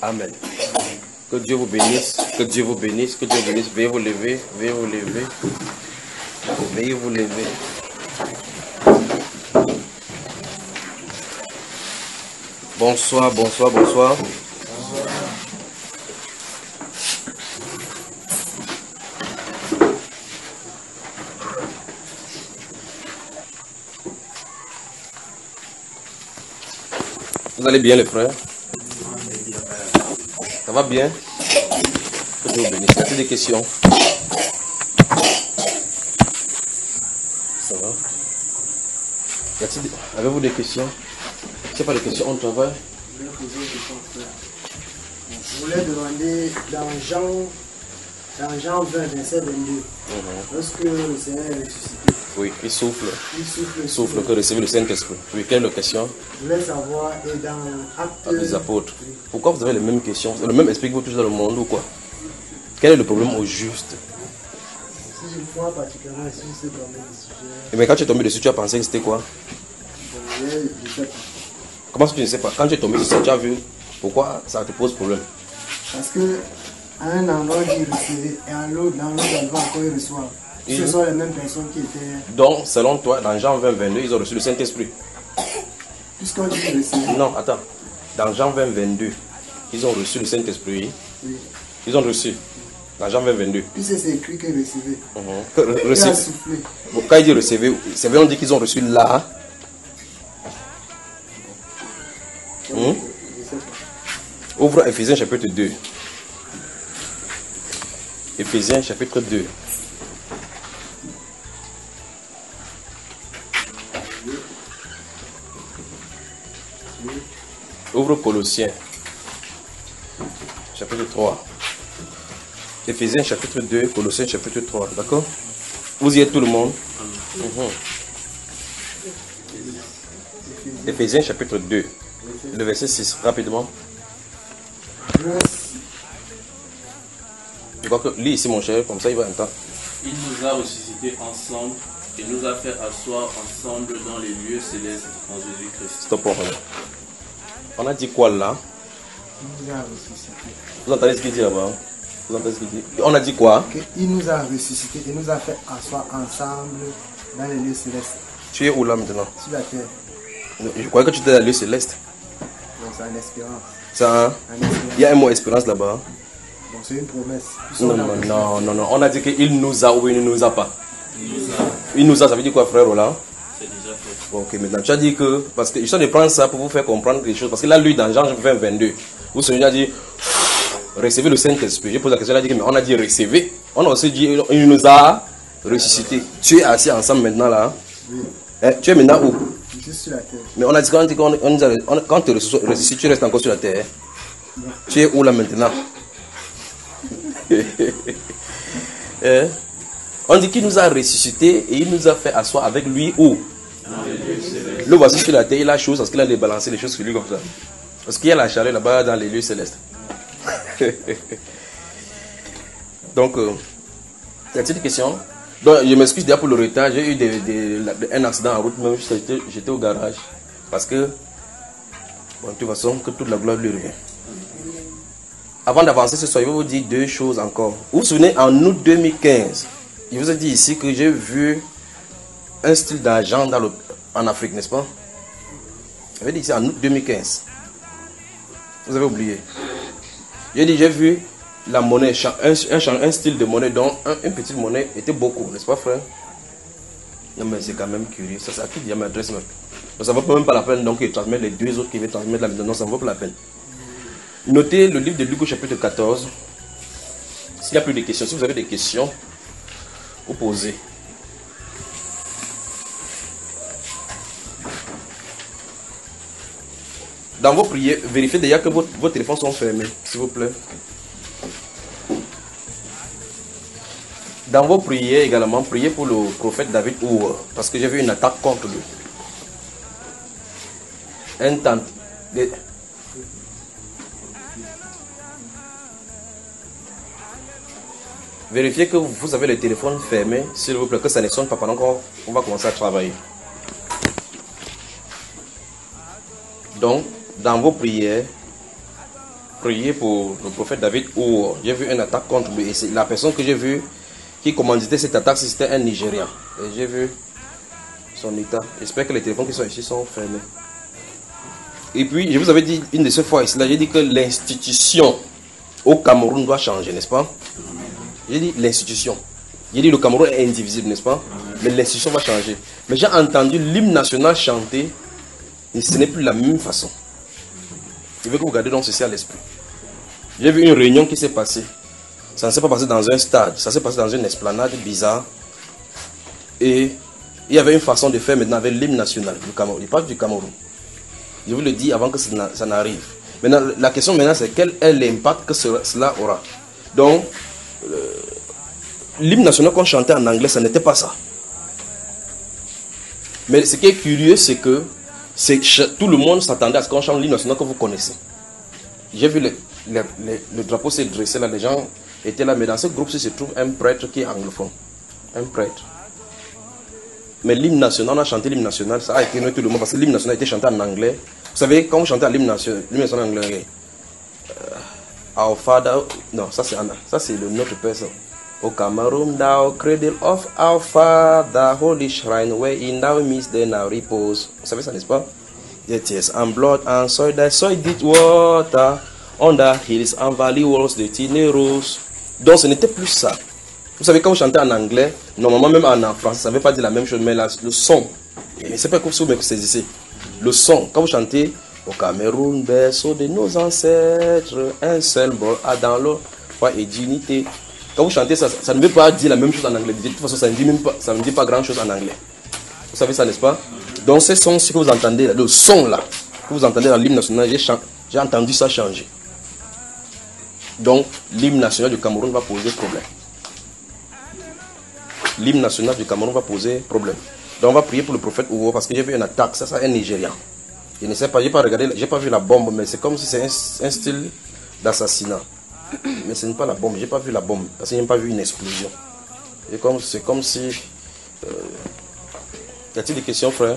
Amen. Que Dieu vous bénisse, que Dieu vous bénisse, que Dieu vous bénisse. Veuillez vous lever, veuillez vous lever. Veuillez vous lever. Bonsoir, bonsoir, bonsoir. Vous allez bien les frères? Va bien. Que Dieu vous bénisse. Y a-t-il des questions. Ça va. Y a-t-il des- Avez-vous des questions? C'est pas des questions, on travaille Je voulais demander dans Jean, dans Jean 20, verset 22, lorsque le Seigneur est ressuscité, Oui, il souffle. il souffle. Il souffle que recevez le Saint-Esprit. Oui, quelle est la question Je voulais savoir, et dans des apôtres. Pourquoi vous avez les mêmes questions? Le même esprit que vous touchez dans le monde ou quoi? Quel est le problème au juste? Si je vois particulièrement le sujet, Et mais quand tu es tombé dessus, tu as pensé que c'était quoi? Je voulais- je sais pas. Comment est-ce que tu ne sais pas? Quand tu es tombé dessus, tu as vu pourquoi ça te pose problème? Parce que à un endroit, il recevait, et à l'autre, dans l'autre endroit, encore, il reçoit. Ce sont les mêmes personnes qui étaient. Donc, selon toi, dans Jean 20, 22, ils ont reçu le Saint-Esprit. Puisqu'on dit recevoir, Non, attends. Dans Jean 20, 22, ils ont reçu le Saint-Esprit. oui. Ils ont reçu. Dans Jean 20, 22. Puisque c'est écrit que recevait. Mhm. Il a recevez- soufflé. Bon, quand il dit vrai, on dit qu'ils ont reçu là. Pas. Ouvre Ephésiens chapitre 2. Ephésiens chapitre 2. Ouvre Colossiens chapitre 3. Ephésiens chapitre 2, Colossiens chapitre 3. D'accord? Vous y êtes tout le monde? Mhm. Ephésiens chapitre 2. Le verset 6, rapidement. Je crois que lis ici mon cher, comme ça il va entendre. Il nous a ressuscités ensemble et nous a fait asseoir ensemble dans les lieux célestes en Jésus-Christ. Stop on dit quoi là? Il nous a ressuscité. Vous entendez ce qu'il dit là-bas? Vous entendez ce qu'il dit? On a dit quoi? Il nous a ressuscité et nous a fait asseoir ensemble dans les lieux célestes, Tu es où là maintenant? Sur la terre. Je croyais que tu étais dans le lieu céleste. Donc c'est en espérance. Ça, hein. Il y a un mot espérance là-bas. Donc c'est une promesse. Non, a non, non, non, non. On a dit qu'il nous a ou il ne nous a pas. Il nous a, ça veut dire quoi, frère Roland C'est déjà. Bon, Ok, maintenant tu as dit que. Parce que je suis de prendre ça pour vous faire comprendre quelque chose. Parce que là, lui, dans Jean 20, 22, vous savez, il a dit recevez le Saint-Esprit. J'ai posé la question, il a dit mais on a dit recevez. On a aussi dit il nous a ressuscité. Tu es assis ensemble maintenant là. Oui, Hein, Tu es maintenant où? Je suis sur la terre. Mais on a dit quand, on on on- quand tu ressuscites, ressuscites, tu restes encore sur la terre. Tu es où là maintenant? Hein? On dit qu'il nous a ressuscité et il nous a fait asseoir avec lui où? Le voici sur la terre, il a chaud parce qu'il a débalancé les choses sur lui comme ça. Parce qu'il y a la chaleur là-bas dans les lieux célestes. Donc, euh, y a-t-il Donc, je m'excuse déjà pour le retard. J'ai eu des- un accident en route, même j'étais au garage. Parce que, bon, de toute façon, que toute la gloire lui revient. Avant d'avancer ce soir, je vais vous dire deux choses encore. Vous vous souvenez, en août 2015, je vous ai dit ici que j'ai vu un style d'argent en Afrique, n'est-ce pas? J'avais dit ici en août 2015. Vous avez oublié. J'ai dit, j'ai vu la monnaie, un, un style de monnaie dont un- une petite monnaie était beaucoup, n'est-ce pas, frère? Non, mais c'est quand même curieux. Ça, c'est à qui dit m'adresse même Ça ne vaut même pas la peine donc, de transmettre les deux autres qui veulent transmettre la Non, ça ne vaut pas la peine. Notez le livre de Luc au chapitre 14. S'il n'y a plus de questions, si vous avez des questions, vous posez. Dans vos prières, vérifiez déjà que vos, vos téléphones sont fermés, s'il vous plaît. Dans vos prières également, priez pour le prophète David ou parce que j'ai vu une attaque contre lui. Un temps. Vérifiez que vous avez le téléphone fermé, s'il vous plaît, que ça ne sonne pas pendant qu'on on va commencer à travailler. Donc, dans vos prières, prier pour le prophète David où j'ai vu une attaque contre lui. La personne que j'ai vue qui commanditait cette attaque, c'était un Nigérian. J'ai vu son état. J'espère que les téléphones qui sont ici sont fermés. Et puis, je vous avais dit une de ces fois ici, j'ai dit que l'institution au Cameroun doit changer, n'est-ce pas? J'ai dit l'institution. J'ai dit le Cameroun est indivisible, n'est-ce pas? Mais l'institution va changer. Mais j'ai entendu l'hymne national chanter et ce n'est plus la même façon. Je veux que vous gardez donc ceci à l'esprit. J'ai vu une réunion qui s'est passée. Ça ne s'est pas passé dans un stade, ça s'est passé dans une esplanade bizarre. Et il y avait une façon de faire maintenant avec l'hymne national du Cameroun. Il parle du Cameroun. Je vous le dis avant que ça n'arrive. Maintenant, la question maintenant, c'est quel est l'impact que cela aura? Donc, l'hymne national qu'on chantait en anglais, ça n'était pas ça. Mais ce qui est curieux, c'est que tout le monde s'attendait à ce qu'on chante l'hymne national que vous connaissez. J'ai vu le, le, drapeau s'est dressé là, les gens étaient là, mais dans ce groupe se trouve un prêtre qui est anglophone. Un prêtre. Mais l'hymne national, on a chanté l'hymne national, ça a été tout le monde parce que l'hymne national a été chanté en anglais. Vous savez, quand vous chantez l'hymne national, national en anglais, euh, Our Father, non, ça c'est Anna, ça c'est le notre Père. O Cameroon, thou cradle of our Father, holy shrine, in thou midst then now repose. Vous savez ça, n'est-ce pas? The tears and blood and soil, that soil did water, on the hills and valley walls, the tiny rose. Donc ce n'était plus ça. Vous savez, quand vous chantez en anglais, normalement même en français, ça ne veut pas dire la même chose, mais le son, et c'est pas comme si vous saisissez. Le son, quand vous chantez au Cameroun, berceau de nos ancêtres, un seul bol a dans l'eau, foi et dignité. Quand vous chantez ça, ne veut pas dire la même chose en anglais. De toute façon, ça ne dit, pas, dit pas grand chose en anglais. Vous savez ça, n'est-ce pas? Donc, ce son, ce que vous entendez, le son là, que vous entendez dans l'hymne national, j'ai entendu ça changer. Donc, l'hymne national du Cameroun va poser problème l'hymne national du Cameroun va poser problème. Donc on va prier pour le prophète Ouo parce que j'ai vu une attaque, ça c'est un Nigérian. Je ne sais pas, j'ai pas regardé, j'ai pas vu la bombe, mais c'est comme si c'est un, style d'assassinat. Mais ce n'est pas la bombe, j'ai pas vu la bombe parce que j'ai pas vu une explosion. C'est comme, c'est comme si. Euh, y a-t-il des questions, frère?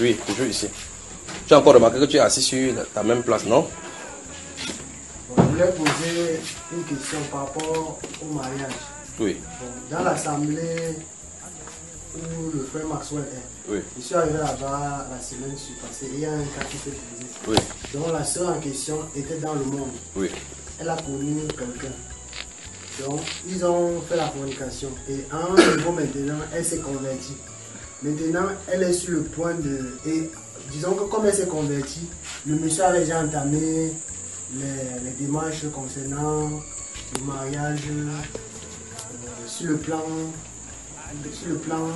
Oui, toujours ici. Tu as encore remarqué que tu es assis sur ta même place, non? Je voulais poser une question par rapport au mariage. Oui. dans l'assemblée où le frère Maxwell est, oui. je suis arrivé là-bas la semaine passée et il y a un cas qui s'est posé. Oui. Donc la soeur en question était dans le monde. Oui. Elle a connu quelqu'un. Donc ils ont fait la communication et à un niveau maintenant, elle s'est convertie. Maintenant, elle est sur le point de... Et disons que comme elle s'est convertie, le monsieur a déjà entamé les, démarches concernant le mariage, sur le plan, sur le plan,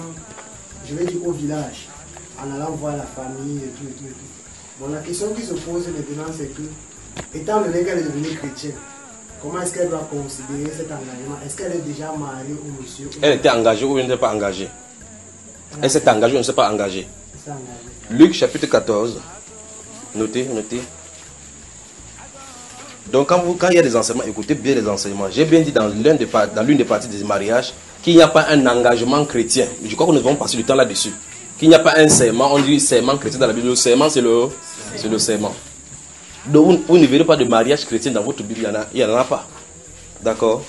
je vais dire au village, en allant voir la famille et tout et tout et tout. Bon, la question qui se pose maintenant, c'est que, étant donné qu'elle est devenue chrétienne, comment est-ce qu'elle doit considérer cet engagement? Est-ce qu'elle est déjà mariée au monsieur Elle était engagée ou elle n'était pas engagée? Elle s'est engagée ou ne s'est pas engagée? Luc chapitre 14. Notez, notez. Donc quand, vous, quand il y a des enseignements, écoutez bien les enseignements. J'ai bien dit dans l'une des, dans des parties des mariages qu'il n'y a pas un engagement chrétien. Je crois que nous avons passé du temps là-dessus. Qu'il n'y a pas un serment, on dit serment chrétien dans la Bible. Le serment, c'est le, c'est le serment. Donc vous, ne verrez pas de mariage chrétien dans votre Bible, il n'y en, a pas. D'accord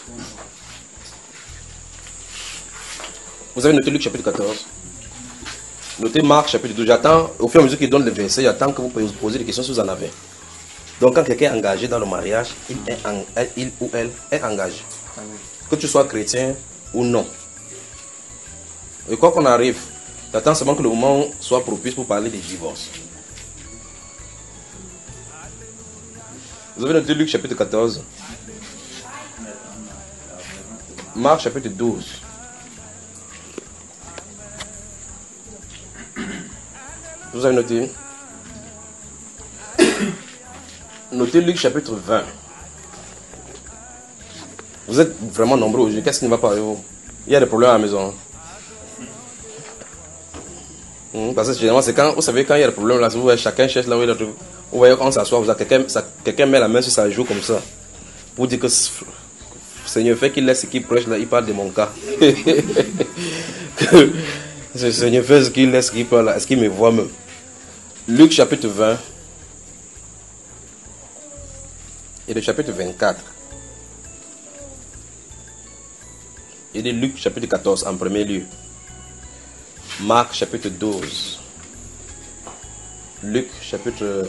Vous avez noté Luc chapitre 14. Notez Marc chapitre 12. J'attends, au fur et à mesure qu'il donne les versets, j'attends que vous posiez des questions si vous en avez. Donc quand quelqu'un est engagé dans le mariage, il ou elle est engagé. Que tu sois chrétien ou non. Et quoi qu'on arrive, j'attends seulement que le moment soit propice pour parler des divorces. Vous avez noté Luc chapitre 14. Marc chapitre 12. Vous avez noté Notez Luc chapitre 20. Vous êtes vraiment nombreux aujourd'hui. Qu'est-ce qui ne va pas avec vous Il y a des problèmes à la maison. Hmm, parce que généralement, c'est quand, vous savez, quand il y a des problèmes là, vous voyez, chacun cherche là où il est. Vous voyez, quand on s'assoit, quelqu'un, met la main sur sa joue comme ça. Pour dire que Seigneur fait qu'il laisse ce qu'il prêche là, il parle de mon cas. Seigneur fait ce qu'il laisse ce qu'il parle là, est-ce qu'il me voit même? Luc chapitre 20. et le chapitre 24. Et de Luc chapitre 14 en premier lieu. Marc chapitre 12. Luc chapitre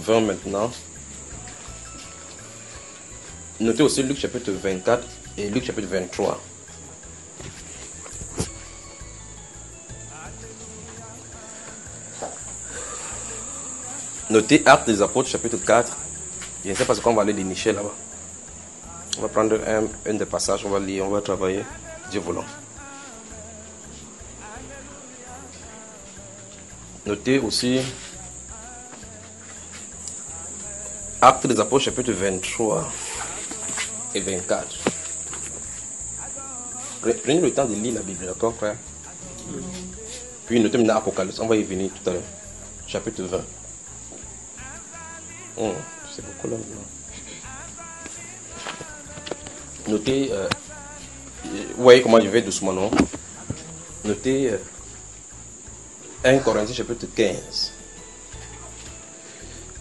20 maintenant. Notez aussi Luc chapitre 24 et Luc chapitre 23. Notez Actes des Apôtres chapitre 4. Je ne sais pas ce qu'on va aller dénicher là-bas. On va prendre un, un des passages, on va lire, on va travailler. Dieu voulant. Notez aussi Actes des Apôtres chapitre 23 et 24. Pre- Prenez le temps de lire la Bible, d'accord frère? Puis notez maintenant Apocalypse, on va y venir tout à l'heure. Chapitre 20. Hum, c'est beaucoup là. Notez, euh, vous voyez comment je vais doucement, non? Notez euh, 1 Corinthiens chapitre 15.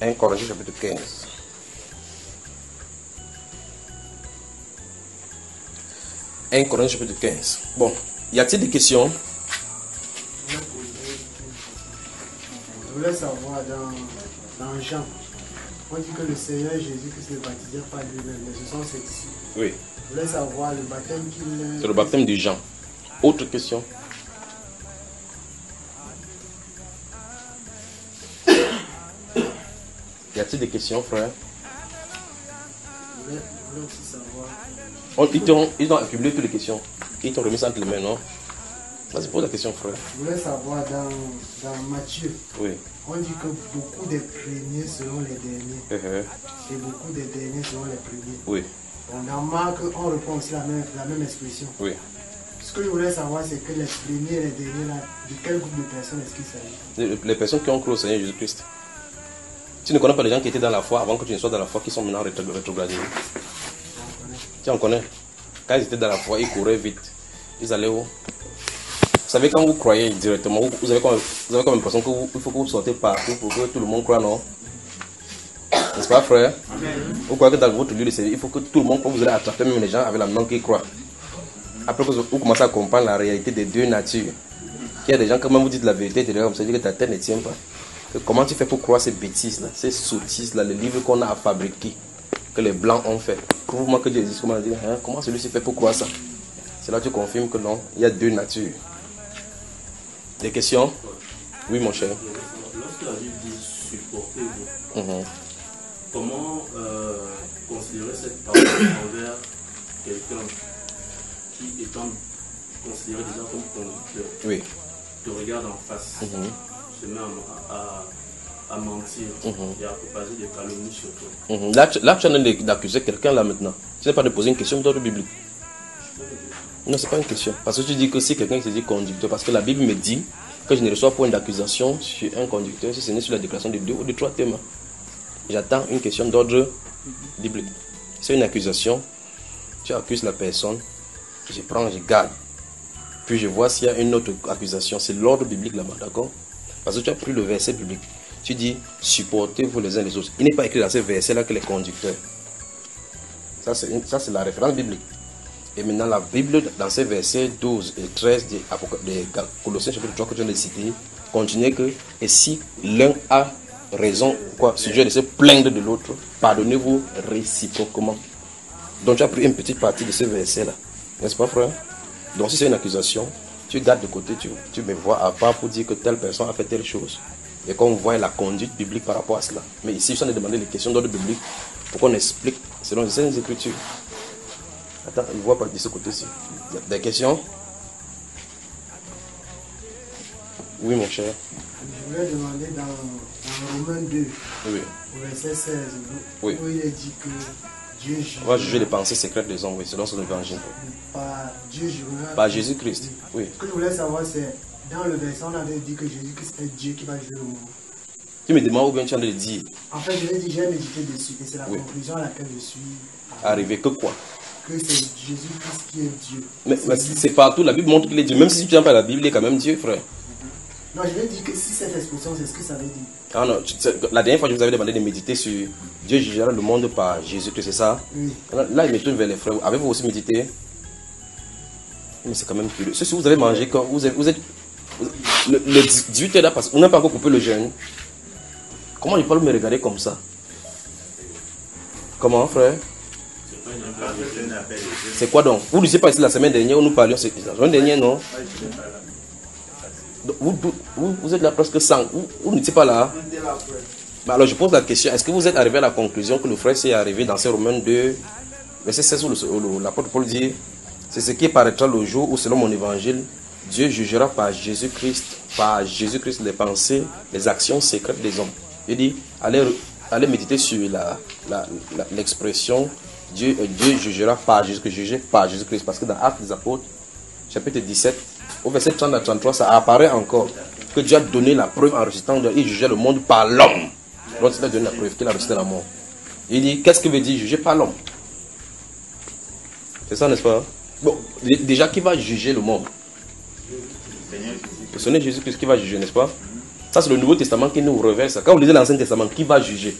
1 Corinthiens chapitre 15. Un Corinthiens chapitre 15. Bon, y a-t-il des questions? Je voulais savoir dans, dans Jean, on dit que le Seigneur Jésus-Christ ne baptisait pas lui-même, mais ce sont ses disciples. Oui. Je voulais savoir le baptême qu'il. C'est le baptême de Jean. Autre question? Y a-t-il des questions, frère? Je voulais, je voulais aussi savoir. On- Ils t'ont ils ont accumulé toutes les questions. Ils t'ont remis ça entre les mains, non? Vas-y, pose la question, frère. Je voulais savoir dans, dans Matthieu, Oui. on dit que beaucoup des premiers seront les derniers euh, et beaucoup des derniers seront les premiers. Oui, Bon, dans Marc, on reprend aussi la même, la même expression. oui. Ce que je voulais savoir, c'est que les premiers et les derniers, là, de quel groupe de personnes est-ce qu'il s'agit? Les, les personnes qui ont cru au Seigneur Jésus-Christ. Tu ne connais pas les gens qui étaient dans la foi avant que tu ne sois dans la foi, qui sont maintenant rétro- rétrogradés. On connaît. Tu en connais Quand ils étaient dans la foi, ils couraient vite. Ils allaient où? Vous savez, quand vous croyez directement, vous, vous avez comme, vous avez comme l'impression qu'il faut que vous sortez partout pour que tout le monde croit, non? N'est-ce pas, frère? Vous croyez que dans votre lieu de service, il faut que tout le monde, quand vous allez attraper même les gens avec la main qui croient. Après que vous vous commencez à comprendre la réalité des deux natures. Il y a des gens, quand même vous dites la vérité, comme ça, que ta tête ne tient pas. Comment tu fais pour croire ces bêtises-là, ces sottises-là, les livres qu'on a à fabriquer, que les blancs ont fait Prouve-moi que Dieu existe. Comment, dire, hein, comment celui-ci fait pour croire ça? C'est là que tu confirmes que non, il y a deux natures. Des questions? Oui, mon cher. Lorsque la Bible dit supportez-vous, Mhm. comment euh, considérer cette parole envers quelqu'un qui, étant considéré déjà comme conducteur, Oui. te regarde en face, Mhm. se met à, à- à mentir Mhm. et à propager des calomnies sur toi Mhm. Là, tu, là, tu es en train d'accuser quelqu'un là maintenant. Tu n'es pas de poser une question d'ordre biblique. Non, c'est pas une question. Parce que tu dis que si quelqu'un se dit conducteur, parce que la Bible me dit que je ne reçois point d'accusation sur un conducteur si ce n'est sur la déclaration de deux ou de trois témoins. J'attends une question d'ordre biblique. C'est une accusation. Tu accuses la personne. Je prends, je garde. Puis je vois s'il y a une autre accusation. C'est l'ordre biblique là-bas, d'accord? Parce que tu as pris le verset biblique. Tu dis supportez-vous les uns les autres. Il n'est pas écrit dans ce verset-là que les conducteurs. Ça, c'est la référence biblique. Et maintenant, la Bible, dans ces versets 12 et 13 de, Apoca- de Colossiens chapitre 3 que tu viens de citer, continue que, et si l'un a raison, quoi, sujet de se plaindre de l'autre, pardonnez-vous réciproquement. Donc tu as pris une petite partie de ce verset-là. N'est-ce pas, frère? Donc si c'est une accusation, tu gardes de côté, tu, tu me vois à part pour dire que telle personne a fait telle chose. Et qu'on voit la conduite biblique par rapport à cela. Mais ici, je suis en train de demander les questions d'ordre biblique pour qu'on explique selon les Saintes Écritures. Attends, il ne voit pas de ce côté-ci. Des questions? Oui, mon cher. Je voulais demander dans, dans Romains 2, Oui. au verset 16, où Oui. où il est dit que Dieu. On va juger les pensées secrètes des hommes, oui, selon son évangile. Par Dieu jugera. Par Jésus-Christ, oui. Ce que je voulais savoir, c'est dans le verset, on avait dit que Jésus-Christ est Dieu qui va juger le monde. Tu me demandes ou bien tu train de dire? En fait, je l'ai dit, j'ai médité dessus, et c'est la Oui. conclusion à laquelle je suis. arriver que quoi? Que c'est Jésus-Christ qui est Dieu. Mais, mais c'est partout, la Bible montre qu'il est Dieu. Même si tu n'aimes pas la Bible, il est quand même Dieu, frère. Non, je veux dire que si cette expression, c'est ce que ça veut dire. Ah non, la dernière fois, je vous avais demandé de méditer sur Dieu jugera le monde par Jésus-Christ, c'est ça? Oui. Là, il me tourne vers les frères. Avez-vous aussi médité? Mais c'est quand même curieux. Ce que vous avez mangé quand? Vous êtes. Vous êtes le, le 18 heures là, parce qu'on n'a pas encore coupé le jeûne. Comment il peut me regarder comme ça? Comment, frère? C'est quoi donc? Vous ne disiez pas ici la semaine dernière où nous parlions, c'est la semaine dernière, non? Vous, êtes là presque 100. Vous, n'étiez pas là Bah alors je pose la question, est-ce que vous êtes arrivé à la conclusion que le frère s'est arrivé dans ces Romains 2, verset 16 où l'apôtre Paul dit, c'est ce qui paraîtra le jour où selon mon évangile, Dieu jugera par Jésus-Christ, par Jésus-Christ les pensées, les actions secrètes des hommes. Il dit, allez, allez méditer sur la- la- la- l'expression Dieu, euh, Dieu jugera par Jésus-Christ, juger par Jésus-Christ, parce que dans Actes des Apôtres, chapitre 17, au verset 30 à 33, ça apparaît encore que Dieu a donné la preuve en ressuscitant, il jugeait le monde par l'homme. Donc il a donné la preuve qu'il a ressuscité la mort. Il dit, qu'est-ce que veut dire juger par l'homme? C'est ça, n'est-ce pas? Bon, dé- déjà, qui va juger le monde? Le Seigneur Jésus-Christ qui va juger, n'est-ce pas? Ça, c'est le Nouveau Testament qui nous révèle ça. Quand vous lisez l'Ancien Testament, qui va juger?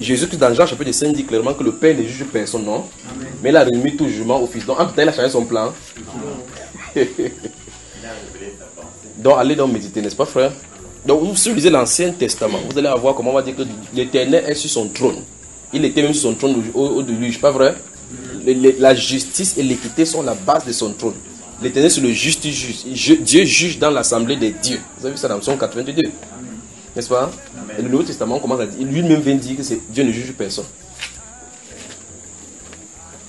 Jésus-Christ, dans Jean chapitre 5, dit clairement que le Père ne juge personne, non? Mais il a remis tout jugement au Fils. Donc, en il a changé son plan. Donc, allez donc méditer, n'est-ce pas, frère? Donc, si vous lisez l'Ancien Testament, vous allez voir comment on va dire que l'Éternel est sur son trône. Il était même sur son trône au- au- au-dessus, au, pas vrai? La justice et l'équité sont la base de son trône. L'Éternel, c'est le juste juge. Dieu juge dans l'assemblée des dieux. Vous avez vu ça dans Psaume 82. N'est-ce pas? Et le Nouveau Testament commence à dire, lui-même vient dire que c'est- Dieu ne juge personne.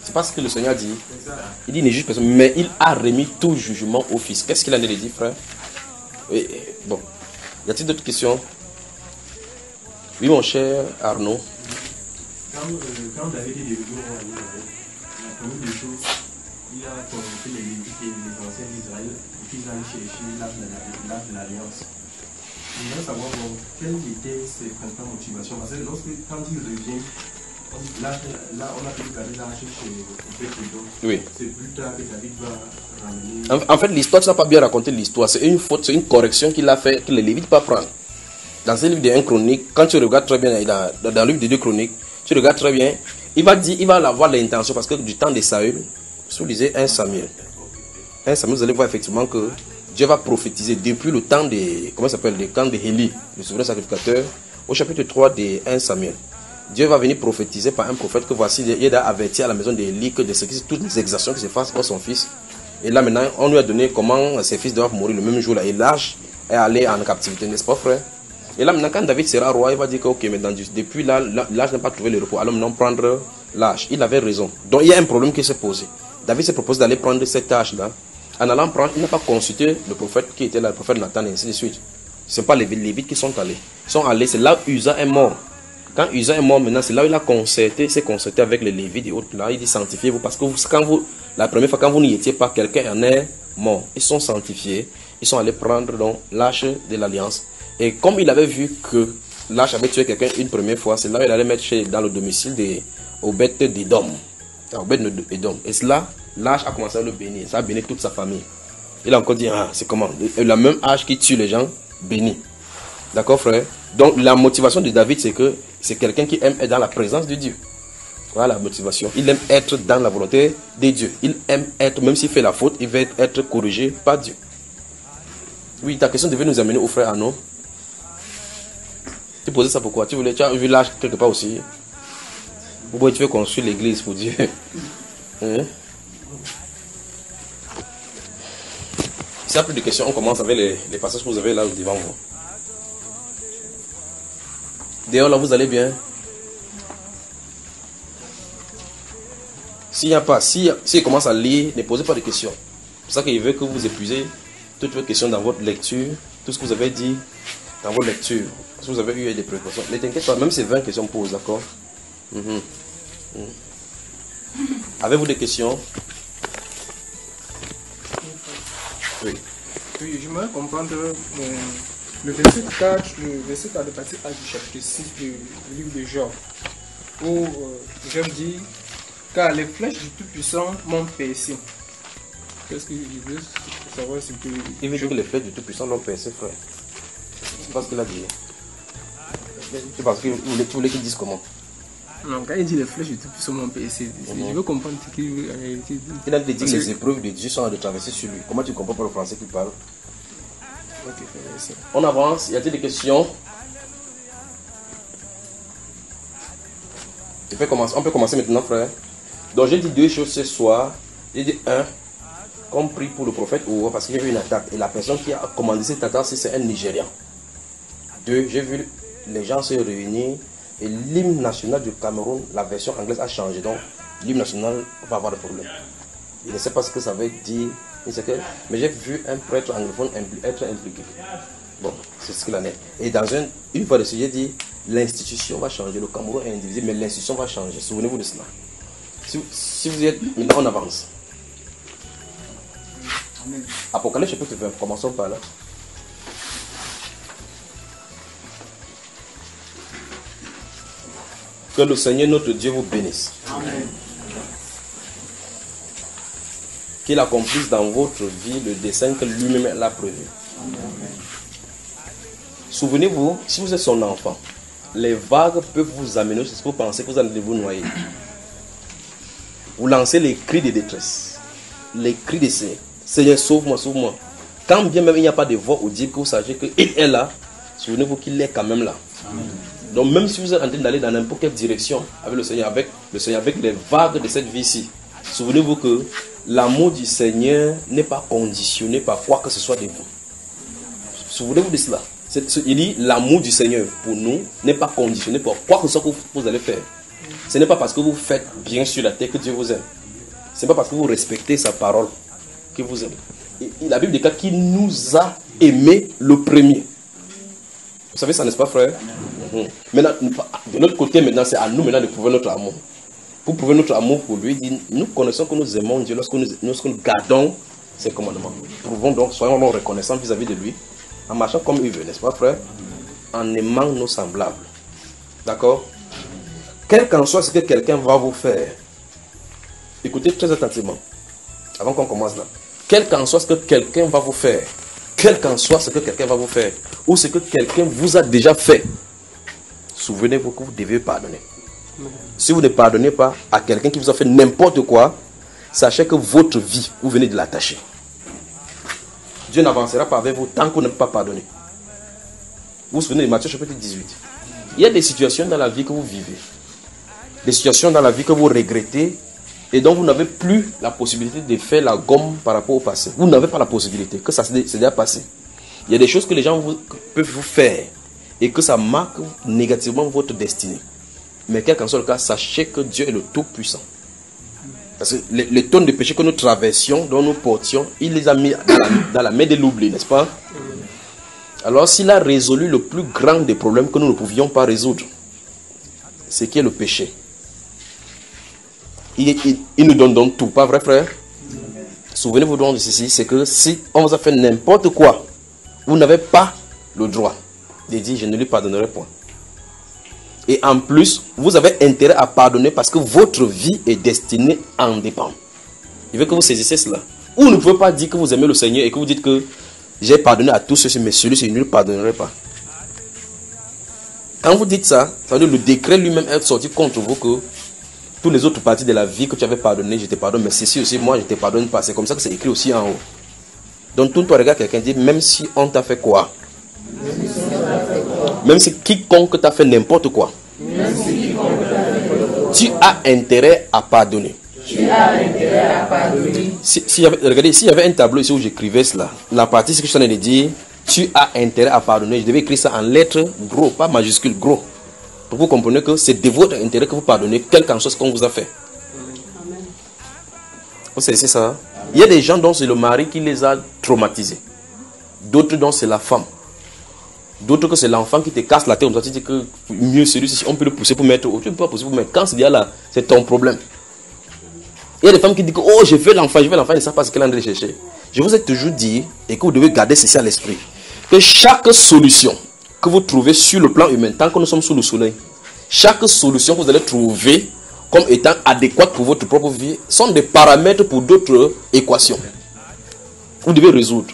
C'est pas ce que le Seigneur dit. Il dit il ne juge personne, mais il a remis tout jugement au Fils. Qu'est-ce qu'il en a dit, frère? Oui, Bon. Y a-t-il d'autres questions? Oui, mon cher Arnaud. Quand, euh, quand est roi en Israël, la première des choses, il a convoqué les les anciens d'Israël et qu'ils aillent chercher l'arche de l'Alliance. Je voudrais savoir bon, quelle était ses principales motivations. Parce que lorsque, quand il revient, on- là, là, on a pu garder l'arche chez Obed-Edom. Oui. C'est plus tard que David va ramener. En, en fait, l'histoire, tu n'as pas bien raconté l'histoire. C'est une faute, c'est une correction qu'il a fait, que les Lévites pas prendre. Dans ce livre de 1 chronique, quand tu regardes très bien, dans, dans, le livre de 2 chroniques, tu regardes très bien, il va dire, il va avoir l'intention, parce que du temps de Saül, si vous lisez 1 Samuel, 1 Samuel, vous allez voir effectivement que Dieu va prophétiser depuis le temps des, comment s'appelle, de Élie, le souverain sacrificateur, au chapitre 3 de 1 Samuel. Dieu va venir prophétiser par un prophète que voici, il a averti à la maison d'Élie que de ce qui, toutes les exactions qui se fassent pour son fils. Et là maintenant, on lui a donné comment ses fils doivent mourir le même jour. Et l'âge est allé en captivité, n'est-ce pas frère? Et là maintenant, quand David sera roi, il va dire que ok, maintenant depuis là, l'âge n'a pas trouvé le repos. Alors maintenant prendre l'âge. Il avait raison. Donc il y a un problème qui s'est posé. David s'est proposé d'aller prendre cet âge là. En allant prendre, il n'a pas consulté le prophète qui était là, le prophète Nathan et ainsi de suite. Ce n'est pas les Lévites qui sont allés. Ils sont allés, c'est là où Usa est mort. Quand Usa est mort maintenant, c'est là où il a concerté, s'est concerté avec les Lévites et autres. Là, il dit sanctifiez-vous parce que quand vous, la première fois, quand vous n'y étiez pas, quelqu'un en est mort. Ils sont sanctifiés. Ils sont allés prendre l'âge de l'alliance. Et comme il avait vu que l'âge avait tué quelqu'un une première fois, c'est là où il allait mettre chez, dans le domicile des Obed d'Edom. Obed d'Edom. Et cela, l'âge a commencé à le bénir. Ça a béni toute sa famille. Il a encore dit, ah, c'est comment? Le même âge qui tue les gens, béni. D'accord, frère? Donc, la motivation de David, c'est que c'est quelqu'un qui aime être dans la présence de Dieu. Voilà la motivation. Il aime être dans la volonté de Dieu. Il aime être, même s'il fait la faute, il veut être corrigé par Dieu. Oui, ta question devait nous amener au frère Arnaud. Tu posais ça pourquoi? Tu voulais, tu as vu l'âge quelque part aussi? Pourquoi tu veux construire l'église pour Dieu hein? S'il n'y a plus de questions, on commence avec les, passages que vous avez là devant vous. D'ailleurs, là, vous allez bien? S'il n'y a pas, si, si commence à lire, ne posez pas de questions. C'est ça qu'il veut que vous épuisez toutes vos questions dans votre lecture, tout ce que vous avez dit dans votre lecture. Si vous avez eu des précautions, ne t'inquiète pas, même si 20 questions posent, d'accord? Mm -hmm. Mm. Avez-vous des questions? Oui. Oui, j'aimerais comprendre euh, le verset 4, le verset 4 de partie A du chapitre 6 du, livre de Job, où euh, Job dit Car les flèches du Tout-Puissant m'ont percé, Qu'est-ce que je veux savoir que. Il veut dire que les flèches du Tout-Puissant l'ont percé, frère. C'est pas ce qu'il a dit. Penses qu'il voulait, tu voulais qu'il dise comment? Non, quand il dit les flèches du Tout-Puissant c'est- je veux comprendre ce qu'il veut en réalité dire. Il a dit que les épreuves de Dieu sont de traverser sur lui. Comment tu comprends pas le français qu'il parle? Frère. On avance. Y a-t-il des questions? Je peux commencer. On peut commencer maintenant, frère. Donc, j'ai dit deux choses ce soir. J'ai dit un, qu'on prie pour le prophète ou parce qu'il y a eu une attaque. Et la personne qui a commandé cette attaque, c'est un Nigérian. Deux, j'ai vu les gens se réunir et l'hymne national du Cameroun, la version anglaise a changé. Donc, l'hymne national va avoir des problèmes. Je ne sais pas ce que ça veut dire, mais j'ai vu un prêtre anglophone être impliqué. Bon, c'est ce qu'il en est. Et dans un, une fois de j'ai dit, l'institution va changer. Le Cameroun est indivisible, mais l'institution va changer. Souvenez-vous de cela. Si, vous êtes, maintenant on avance. Apocalypse chapitre 20, commençons par là. Que le Seigneur notre Dieu vous bénisse. Qu'il accomplisse dans votre vie le dessein que lui-même l'a prévu. Souvenez-vous, si vous êtes son enfant, les vagues peuvent vous amener jusqu'à ce que vous pensez que vous allez vous noyer. Vous lancez les cris de détresse, les cris de Seigneur. Seigneur, sauve-moi, sauve-moi. Quand bien même il n'y a pas de voix audible, que vous sachiez qu'il est là, souvenez-vous qu'il est quand même là. Donc même si vous êtes en train d'aller dans n'importe quelle direction avec le Seigneur, avec le Seigneur, avec les vagues de cette vie-ci, souvenez-vous que l'amour du Seigneur n'est pas conditionné par quoi que ce soit de vous. Souvenez-vous de cela. Il dit l'amour du Seigneur pour nous n'est pas conditionné par quoi que ce soit que vous, allez faire. Ce n'est pas parce que vous faites bien sur la terre que Dieu vous aime. Ce n'est pas parce que vous respectez sa parole que vous aime. La Bible déclare qu'il nous a aimés le premier. Vous savez ça, n'est-ce pas, frère? Mhm. Maintenant, de notre côté, maintenant, c'est à nous maintenant de prouver notre amour. Pour prouver notre amour pour lui, nous connaissons que nous aimons Dieu lorsque nous, lorsque nous gardons ses commandements. Prouvons donc, soyons donc reconnaissants vis-à-vis de lui, en marchant comme il veut, n'est-ce pas, frère? En aimant nos semblables. D'accord? Quel qu'en soit ce que quelqu'un va vous faire, écoutez très attentivement, avant qu'on commence là. Quel qu'en soit ce que quelqu'un va vous faire, quel qu'en soit ce que quelqu'un va vous faire, ou ce que quelqu'un vous a déjà fait, souvenez-vous que vous devez pardonner. Si vous ne pardonnez pas à quelqu'un qui vous a fait n'importe quoi, sachez que votre vie, vous venez de l'attacher. Dieu n'avancera pas avec vous tant vous n'avez pas pardonné. Vous vous souvenez de Matthieu chapitre 18. Il y a des situations dans la vie que vous vivez, des situations dans la vie que vous regrettez et dont vous n'avez plus la possibilité de faire la gomme par rapport au passé. Vous n'avez pas la possibilité, que ça s'est déjà passé. Il y a des choses que les gens peuvent vous faire et que ça marque négativement votre destinée. Mais quel qu'en soit le cas, sachez que Dieu est le Tout-Puissant. Parce que les, tonnes de péchés que nous traversions, dont nous portions, il les a mis dans la, main de l'oubli, n'est-ce pas? Alors s'il a résolu le plus grand des problèmes que nous ne pouvions pas résoudre, c'est qui est le péché. Il, il- il nous donne donc tout, pas vrai frère? Souvenez-vous donc de ceci, c'est que si on vous a fait n'importe quoi, vous n'avez pas le droit de dire je ne lui pardonnerai point. Et en plus, vous avez intérêt à pardonner parce que votre vie est destinée en dépendre. Il veut que vous saisissiez cela. Ou vous ne pouvez pas dire que vous aimez le Seigneur et que vous dites que j'ai pardonné à tous ceux, mais celui-ci, ne lui pardonnerai pas. Quand vous dites ça, ça veut dire le décret lui-même est sorti contre vous que tous les autres parties de la vie que tu avais pardonné, je te pardonne, mais ceci aussi, moi, je ne te pardonne pas. C'est comme ça que c'est écrit aussi en haut. Donc, tout toi, regarde quelqu'un dit, même si on t'a fait quoi? Même si quiconque t'a fait n'importe quoi, tu as intérêt à pardonner. Si, si y avait- regardez, s'il y avait un tableau ici où j'écrivais cela, la partie, ce que je suis en train de dire, tu as intérêt à pardonner. Je devais écrire ça en lettres gros, pas majuscule, gros. Pour que vous compreniez que c'est de votre intérêt que vous pardonnez, quel qu'en soit ce qu'on vous a fait. Vous savez, c'est ça. Il y a des gens dont c'est le mari qui les a traumatisés. D'autres dont c'est la femme. D'autres que c'est l'enfant qui te casse la tête. On te dit que mieux celui-ci, on peut le pousser pour mettre. Tu ne peux pas pousser pour mettre. Quand c'est là, c'est ton problème. Il y a des femmes qui disent que oh, je veux l'enfant, je veux l'enfant, ils ne savent pas ce qu'elle est en train de chercher. Je vous ai toujours dit, et que vous devez garder ceci à l'esprit, que chaque solution que vous trouvez sur le plan humain, tant que nous sommes sous le soleil, chaque solution que vous allez trouver comme étant adéquate pour votre propre vie sont des paramètres pour d'autres équations. Vous devez résoudre.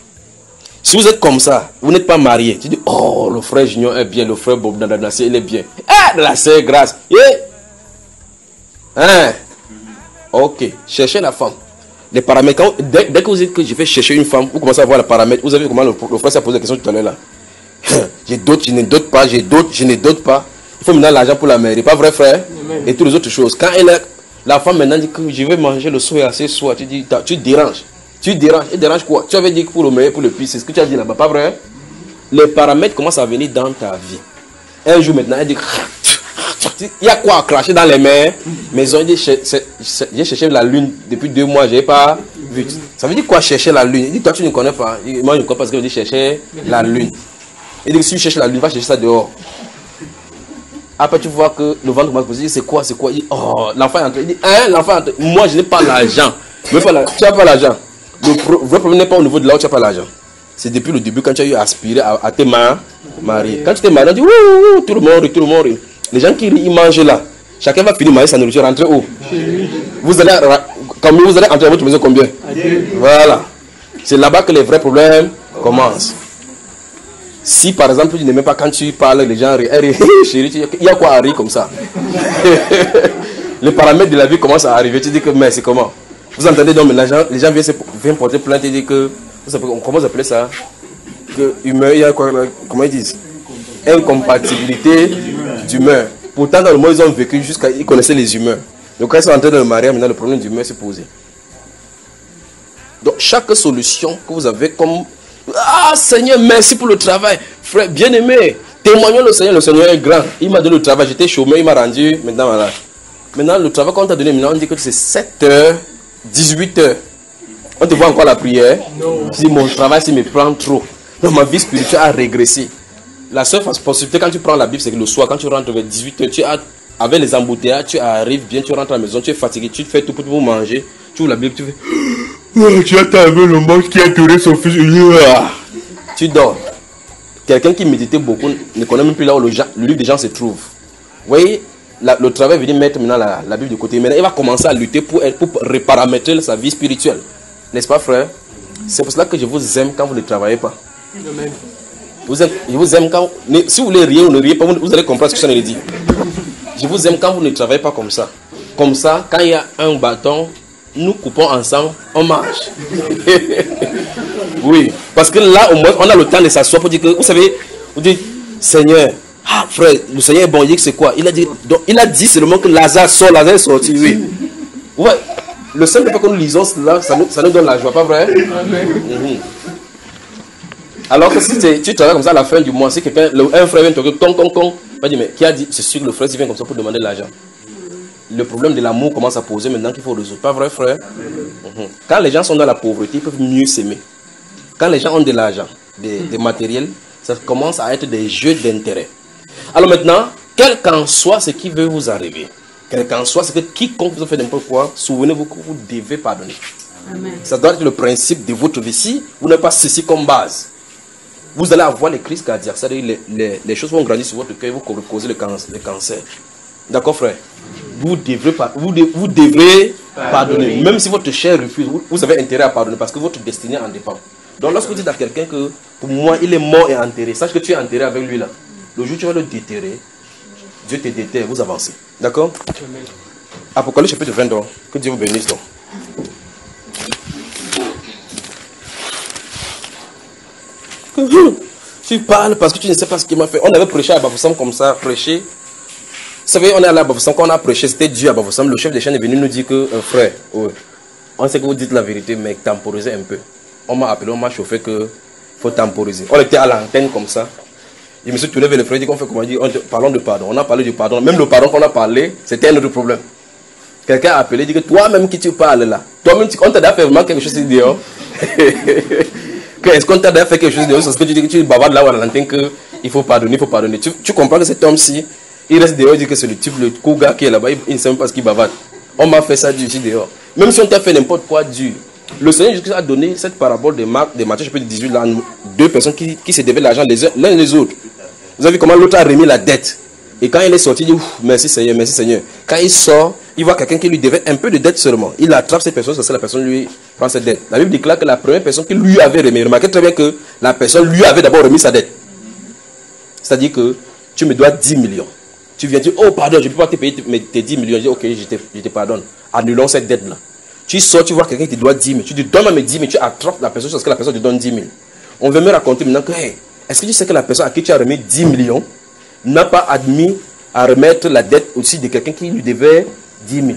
Si vous êtes comme ça, vous n'êtes pas marié, tu dis, oh, le frère Junior est bien, le frère Bob Dandanassi, il est bien. Ah, la sœur grâce. Yeah. Hein? Ok, cherchez la femme. Les paramètres, quand- dès, dès que vous dites que je vais chercher une femme, vous commencez à voir les paramètres. Vous avez vu comment le, le frère s'est posé la question tout à l'heure là. j'ai d'autres, je ne doute pas, j'ai d'autres, je ne doute pas. Il faut maintenant l'argent pour la mairie, pas vrai frère? Et toutes les autres choses. Quand elle la femme maintenant dit que je vais manger le soir ce soir, tu dis, tu déranges. Tu déranges. Et dérange quoi? Tu avais dit que pour le meilleur, pour le pire, c'est ce que tu as dit là-bas, pas vrai? Les paramètres commencent à venir dans ta vie. Un jour maintenant, elle dit, il y a quoi à cracher dans les c'est- c'est- j'ai cherché la lune depuis deux mois, je n'ai pas vu. Ça veut dire quoi chercher la lune? Il dit, toi tu ne connais pas. Moi je ne connais pas parce que je dis chercher la lune. Il dit, si tu cherches la lune, va chercher ça dehors. Après, tu vois que le ventre commence à poser, c'est quoi, c'est quoi? Il dit, oh, l'enfant est entré. Il dit, hein, l'enfant est entré. Moi, je n'ai pas l'argent. Mais Tu n'as pas l'argent. Le pro- vrai problème n'est pas au niveau de là où tu n'as pas l'argent. C'est depuis le début quand tu as eu à aspirer à, à te ma- marier. Quand tu t'es marié, on dit, ouh, tout le monde rit, tout le monde rit. Les gens qui mangent là. Chacun va finir manger sa nourriture, rentrer où Vous allez, combien vous allez entrer dans votre maison combien? Voilà. C'est là-bas que les vrais problèmes commencent. Si par exemple tu n'aimes pas quand tu parles, les gens rient, chérie, il y a quoi à rire comme ça? Les paramètres de la vie commencent à arriver. Tu dis que, mais c'est comment? Vous entendez donc, les gens, viennent, porter plainte et dire que, vous appelez- ça? Que humeur, il y a quoi, là, comment ils disent? Incompatibilité d'humeur. Pourtant, dans le monde, ils ont vécu jusqu'à. Ils connaissaient les humeurs. Donc, quand ils sont entrés dans le mariage, maintenant, le problème d'humeur s'est posé. Donc, chaque solution que vous avez comme. Ah, Seigneur, merci pour le travail. Frère, bien aimé, témoignons le Seigneur. Le Seigneur est grand. Il m'a donné le travail. J'étais chômeur, il m'a rendu. Maintenant, voilà. Maintenant, le travail qu'on t'a donné, maintenant, on dit que c'est 7 heures, 18 heures. On te voit encore la prière. Tu dis, mon travail, s'il me prend trop. Donc, ma vie spirituelle a régressé. La seule possibilité quand tu prends la Bible, c'est que le soir, quand tu rentres vers 18 heures, tu as, avec les embouteillages, tu arrives bien, tu rentres à la maison, tu es fatigué, tu fais tout pour pour manger. Tu ouvres la Bible, tu fais. Oh, tu as vu le monde qui a entouré son fils. Tu dors. Quelqu'un qui méditait beaucoup ne connaît même plus là où le, le livre des gens se trouve. Vous voyez, la- le travail veut mettre maintenant la, la Bible de côté. Maintenant, il va commencer à lutter pour, pour reparamétrer sa vie spirituelle. N'est-ce pas, frère? C'est pour cela que je vous aime quand vous ne travaillez pas. Vous aime- je vous aime quand. ne- si vous voulez rire ou ne riez pas, vous, vous allez comprendre ce que ça veut dire. Je vous aime quand vous ne travaillez pas comme ça. Comme ça, quand il y a un bâton, nous coupons ensemble, on marche. oui, parce que là, au moins, on a le temps de s'asseoir pour dire que, vous savez, vous dites, Seigneur, ah frère, le Seigneur est bon, il c'est quoi? Il a, dit, il a dit seulement que Lazare sort, Lazare est sorti, oui. Ouais, le simple fait que nous lisons cela, ça nous, ça nous donne la joie, pas vrai? Mhm. Alors que si tu, travailles comme ça à la fin du mois, si quelqu'un, un frère vient te dire, con, con, con, va dire, mais qui a dit, c'est sûr que le frère, il vient comme ça pour demander de l'argent. Le problème de l'amour commence à poser maintenant qu'il faut résoudre. Pas vrai, frère? Mhm. Quand les gens sont dans la pauvreté, ils peuvent mieux s'aimer. Quand les gens ont de l'argent, des, des matériels, ça commence à être des jeux d'intérêt. Alors maintenant, quel qu'en soit ce qui veut vous arriver, quel qu'en soit ce que quiconque vous a fait n'importe quoi, souvenez-vous que vous devez pardonner. Ça doit être le principe de votre vie. Si vous n'avez pas ceci comme base, vous allez avoir les crises cardiaques. C'est-à-dire les, les, les choses vont grandir sur votre cœur, vous causer le, cancer, le cancer. D'accord, frère? Vous devrez, vous, de- vous devrez pardonner. Même si votre chair refuse, vous, vous avez intérêt à pardonner parce que votre destinée en dépend. Donc lorsque vous dites à quelqu'un que pour moi il est mort et enterré, sache que tu es enterré avec lui là. Le jour où tu vas le déterrer, Dieu te déterre, vous avancez. D'accord? Apocalypse chapitre 20 donc. Que Dieu vous bénisse donc. Tu parles parce que tu ne sais pas ce qu'il m'a fait. On avait prêché à Bafoussam comme ça, prêché. Vous savez, on est allé à Bafoussam, quand on a prêché, c'était Dieu à Bafoussam. Le chef des chaînes est venu nous dire que, un frère, on sait que vous dites la vérité, mais temporisez un peu. On m'a appelé, on m'a chauffé que faut temporiser. On était à l'antenne comme ça. Je me suis tourné vers le frère, il dit qu'on fait comment? Dire, on parlons de pardon. On a parlé du pardon. Même le pardon qu'on a parlé, c'était un autre problème. Quelqu'un a appelé, dit que toi-même qui tu parles là, toi-même, on t'a fait vraiment quelque chose ici dehors. Que Est-ce qu'on t'a fait quelque chose dehors Parce que tu dis que tu bavardes là où à l'antenne qu'il faut pardonner, il faut pardonner. Tu, comprends que cet homme-ci, il reste dehors, il dit que c'est le type, le cougar qui est là-bas, il, ne sait même pas ce qu'il bavarde. On m'a fait ça ici dehors. Même si on t'a fait n'importe quoi dur, le Seigneur Jésus a donné cette parabole de Marc, de Matthieu chapitre 18, là, deux personnes qui, se devaient l'argent les l'un les autres. Vous avez vu comment l'autre a remis la dette. Et quand il est sorti, il dit merci Seigneur, merci Seigneur. Quand il sort, il voit quelqu'un qui lui devait un peu de dette seulement. Il attrape cette personne, que la personne lui prend cette dette. La Bible déclare que la première personne qui lui avait remis, remarquez très bien que la personne lui avait d'abord remis sa dette. C'est-à-dire que tu me dois 10 millions. Tu viens dire, oh pardon, je ne peux pas te payer tes- tes 10 millions. Je dis, ok, je te, je te pardonne. Annulons cette dette-là. Tu sors, tu vois quelqu'un qui te doit 10 000. Tu dis, donne-moi mes 10 000. Tu attrapes la personne parce que la personne te donne 10 000. On veut me raconter maintenant que, est-ce que tu sais que la personne à qui tu as remis 10 millions n'a pas admis à remettre la dette aussi de quelqu'un qui lui devait 10 000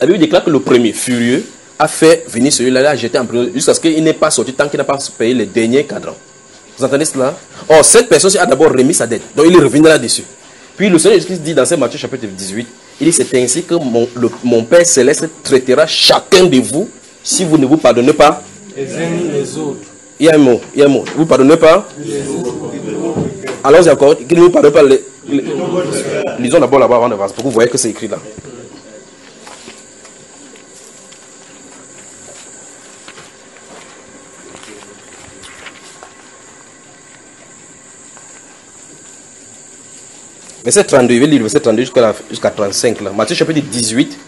La Bible déclare que le premier, furieux, a fait venir celui-là, l'a jeté en prison jusqu'à ce qu'il n'ait pas sorti tant qu'il n'a pas payé les derniers cadrans. Vous entendez cela? Or, cette personne a d'abord remis sa dette. Donc, il revenu là-dessus. Puis, le Seigneur Jésus dit dans Saint Matthieu chapitre 18, il dit, c'est ainsi que mon, mon Père Céleste traitera chacun de vous si vous ne vous pardonnez pas. Les uns les autres. Il y a un mot, il y a un mot. Vous ne pardonnez pas Allons-y encore. Qui ne vous pardonne pas Lisons d'abord là-bas avant d'avancer pour vous voyez que c'est écrit là. Verset 32, il va lire verset 32 jusqu'à la- jusqu'à 35 là. Matthieu chapitre 18.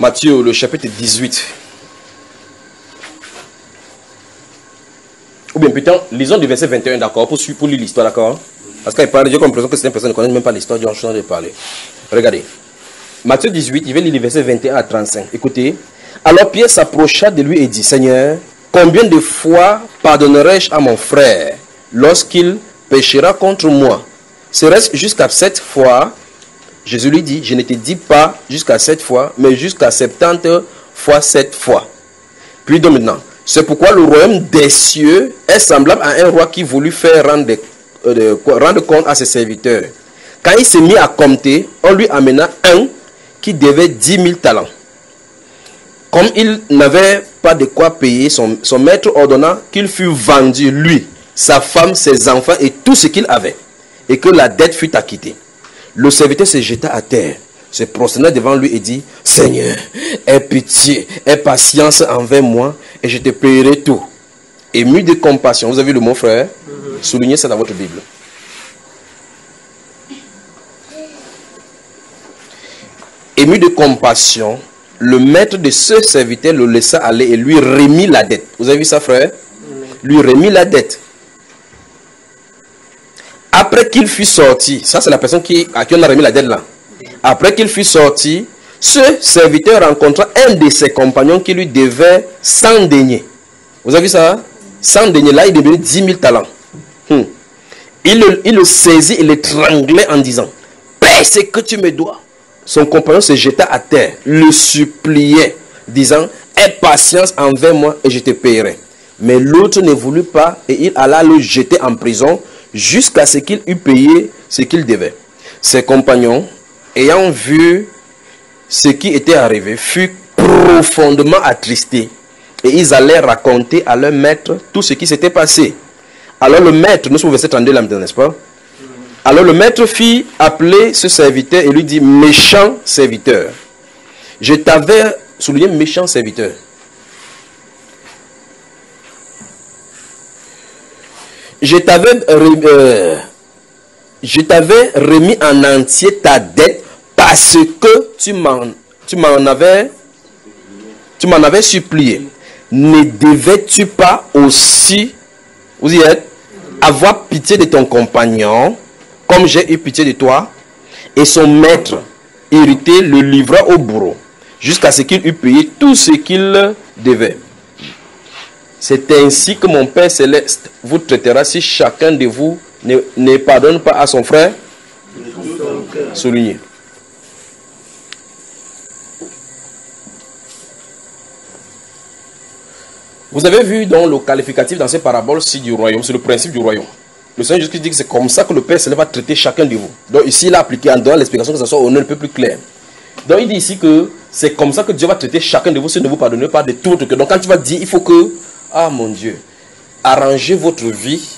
Matthieu le chapitre 18. Ou bien putain, lisons du verset 21, d'accord, pour, pour lire l'histoire, d'accord Parce qu'il parle, j'ai l'impression que c'est une personne qui ne connaît même pas l'histoire, en train de parler. Regardez. Matthieu 18, il va lire les versets 21 à 35. Écoutez. Alors Pierre s'approcha de lui et dit, Seigneur, combien de fois pardonnerai-je à mon frère lorsqu'il péchera contre moi? Serait-ce jusqu'à sept fois? Jésus lui dit, je ne te dis pas jusqu'à sept fois, mais jusqu'à 70 fois sept fois. Puis donc maintenant, c'est pourquoi le royaume des cieux est semblable à un roi qui voulut faire rendre, euh, compte à ses serviteurs. Quand il s'est mis à compter, on lui amena un qui devait 10 000 talents. Comme il n'avait pas de quoi payer, son, son maître ordonna qu'il fût vendu, lui, sa femme, ses enfants et tout ce qu'il avait, et que la dette fût acquittée. Le serviteur se jeta à terre, se prosterna devant lui et dit, Seigneur, aie pitié, aie patience envers moi, et je te payerai tout. Ému de compassion, vous avez vu le mot frère? Soulignez ça dans votre Bible. Ému de compassion, le maître de ce serviteur le laissa aller et lui remit la dette. Vous avez vu ça, frère? Lui remit la dette. Après qu'il fut sorti, ça c'est la personne qui, à qui on a remis la dette là. Après qu'il fut sorti, ce serviteur rencontra un de ses compagnons qui lui devait 100 deniers. Vous avez vu ça? 100 deniers, là il devait 10 000 talents. Hmm. Il, le, il saisit et l'étranglait en disant, paie ce que tu me dois. Son compagnon se jeta à terre, le suppliait, disant, aie patience envers moi et je te paierai. Mais l'autre ne voulut pas et il alla le jeter en prison jusqu'à ce qu'il eût payé ce qu'il devait. Ses compagnons, ayant vu ce qui était arrivé, furent profondément attristés et ils allaient raconter à leur maître tout ce qui s'était passé. Alors le maître, nous sommes verset 32 là, n'est-ce pas? Alors le maître fit appeler ce serviteur et lui dit, méchant serviteur, je t'avais souligné méchant serviteur. Je t'avais euh, je t'avais remis en entier ta dette parce que tu m'en avais tu m'en avais supplié. Ne devais-tu pas aussi vous y êtes avoir pitié de ton compagnon comme j'ai eu pitié de toi? Et son maître irrité le livra au bourreau jusqu'à ce qu'il eût payé tout ce qu'il devait. C'est ainsi que mon Père céleste vous traitera si chacun de vous ne, ne pardonne pas à son frère? Souligné. Vous avez vu dans le qualificatif dans ces paraboles ci du royaume, c'est le principe du royaume. Le Seigneur Jésus dit que c'est comme ça que le Père céleste va traiter chacun de vous. Donc ici, il a appliqué en dehors l'explication que ce soit honneur un peu plus clair. Donc il dit ici que c'est comme ça que Dieu va traiter chacun de vous si ne vous pardonnez pas de tout votre cœur. Donc quand tu vas dire, il faut que, ah mon Dieu, arrangez votre vie,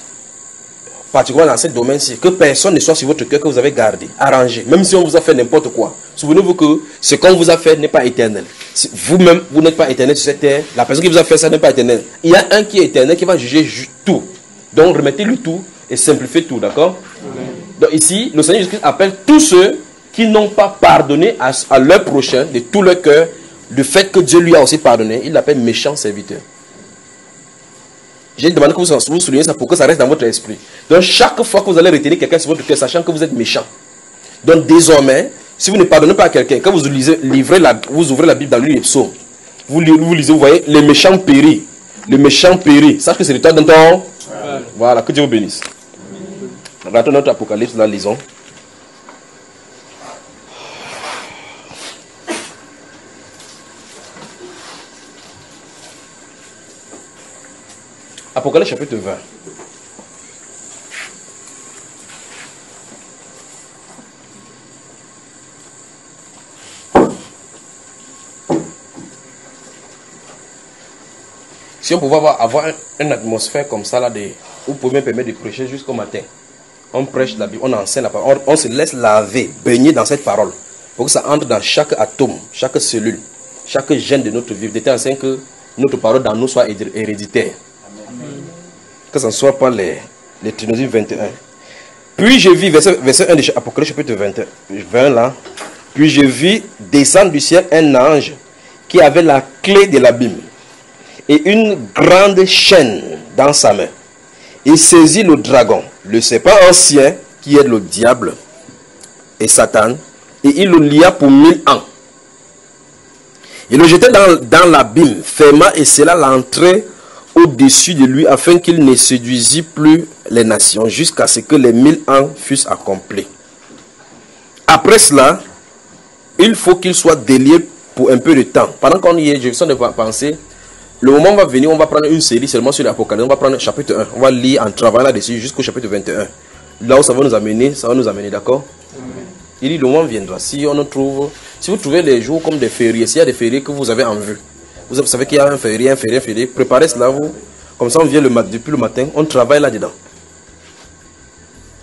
particulièrement dans ce domaine-ci, que personne ne soit sur votre cœur que vous avez gardé. Arrangez, même si on vous a fait n'importe quoi. Souvenez-vous que ce qu'on vous a fait n'est pas éternel. Vous-même, vous n'êtes pas éternel sur cette terre. La personne qui vous a fait ça n'est pas éternelle. Il y a un qui est éternel qui va juger ju- tout. Donc remettez-lui tout et simplifiez tout, d'accord? Donc ici, le Seigneur Jésus-Christ appelle tous ceux qui n'ont pas pardonné à, leur prochain de tout leur cœur, du fait que Dieu lui a aussi pardonné, il l'appelle méchant serviteur. J'ai demandé que vous, vous souligniez ça pour que ça reste dans votre esprit. Donc chaque fois que vous allez retenir quelqu'un sur votre cœur, sachant que vous êtes méchant. Donc désormais, si vous ne pardonnez pas à quelqu'un, quand vous lisez, livrez la, vous ouvrez la Bible dans le livre des psaumes, vous, li- vous lisez, vous voyez, les méchants périssent. Les méchants périssent. Sache que c'est le temps d'un temps. Voilà, que Dieu vous bénisse. Regardons notre Apocalypse, la lisons. Apocalypse chapitre 20. Si on pouvait avoir, avoir un- une atmosphère comme ça, là, de, vous pouvez me permettre de prêcher jusqu'au matin. On prêche la Bible, on enseigne la parole, on, se laisse laver, baigner dans cette parole, pour que ça entre dans chaque atome, chaque cellule, chaque gène de notre vie, de telle que notre parole dans nous soit hér- héréditaire. Que ce ne soit pas les, les Théophile 21. Puis je vis, verset, verset 1 de Apocalypse chapitre 21, 20 là. Puis je vis descendre du ciel un ange qui avait la clé de l'abîme et une grande chaîne dans sa main. Il saisit le dragon, le serpent ancien qui est le diable et Satan, et il le lia pour mille ans. Il le jeta dans, dans l'abîme, ferma et scella l'entrée au-dessus de lui afin qu'il ne séduisit plus les nations jusqu'à ce que les mille ans fussent accomplis. Après cela, il faut qu'il soit délié pour un peu de temps. Pendant qu'on y est, je train de penser, le moment va venir, on va prendre une série seulement sur l'Apocalypse. On va prendre chapitre 1. On va lire en travaillant là-dessus jusqu'au chapitre 21. Là où ça va nous amener, ça va nous amener, d'accord? Il dit, le moment viendra. Si on trouve, si vous trouvez les jours comme des fériés, s'il y a des fériés que vous avez en vue, vous savez qu'il y a un férié, un férié, un férié, préparez cela, vous. Comme ça, on vient le depuis le matin, on travaille là-dedans.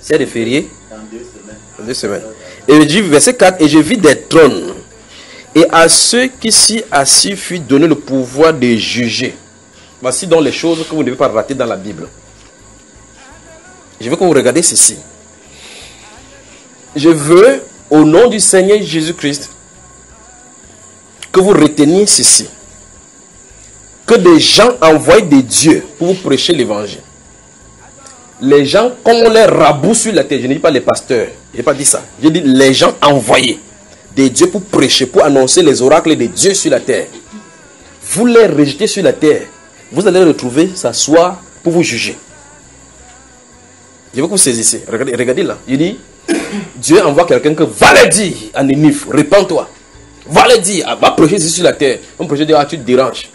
A des fériés, Dans deux semaines. dans deux semaines. Et il dit, verset 4, et je vis des trônes. Et à ceux qui s'y assis fut donné le pouvoir de juger. Voici donc les choses que vous ne devez pas rater dans la Bible. Je veux que vous regardiez ceci. Je veux, au nom du Seigneur Jésus-Christ, que vous reteniez ceci. Que des gens envoyés de Dieu pour vous prêcher l'évangile. Les gens, comme on les raboue sur la terre, je ne dis pas les pasteurs, je n'ai pas dit ça. Je dis les gens envoyés de Dieu pour prêcher, pour annoncer les oracles de Dieu sur la terre. Vous les rejetez sur la terre, vous allez les retrouver s'asseoir pour vous juger. Je veux que vous saisissez. Regardez, là. Il dit Dieu envoie quelqu'un que va le dire à Nénif, répands-toi. Va le dire, ah, va prêcher sur la terre. On prêche dit, ah, tu te déranges.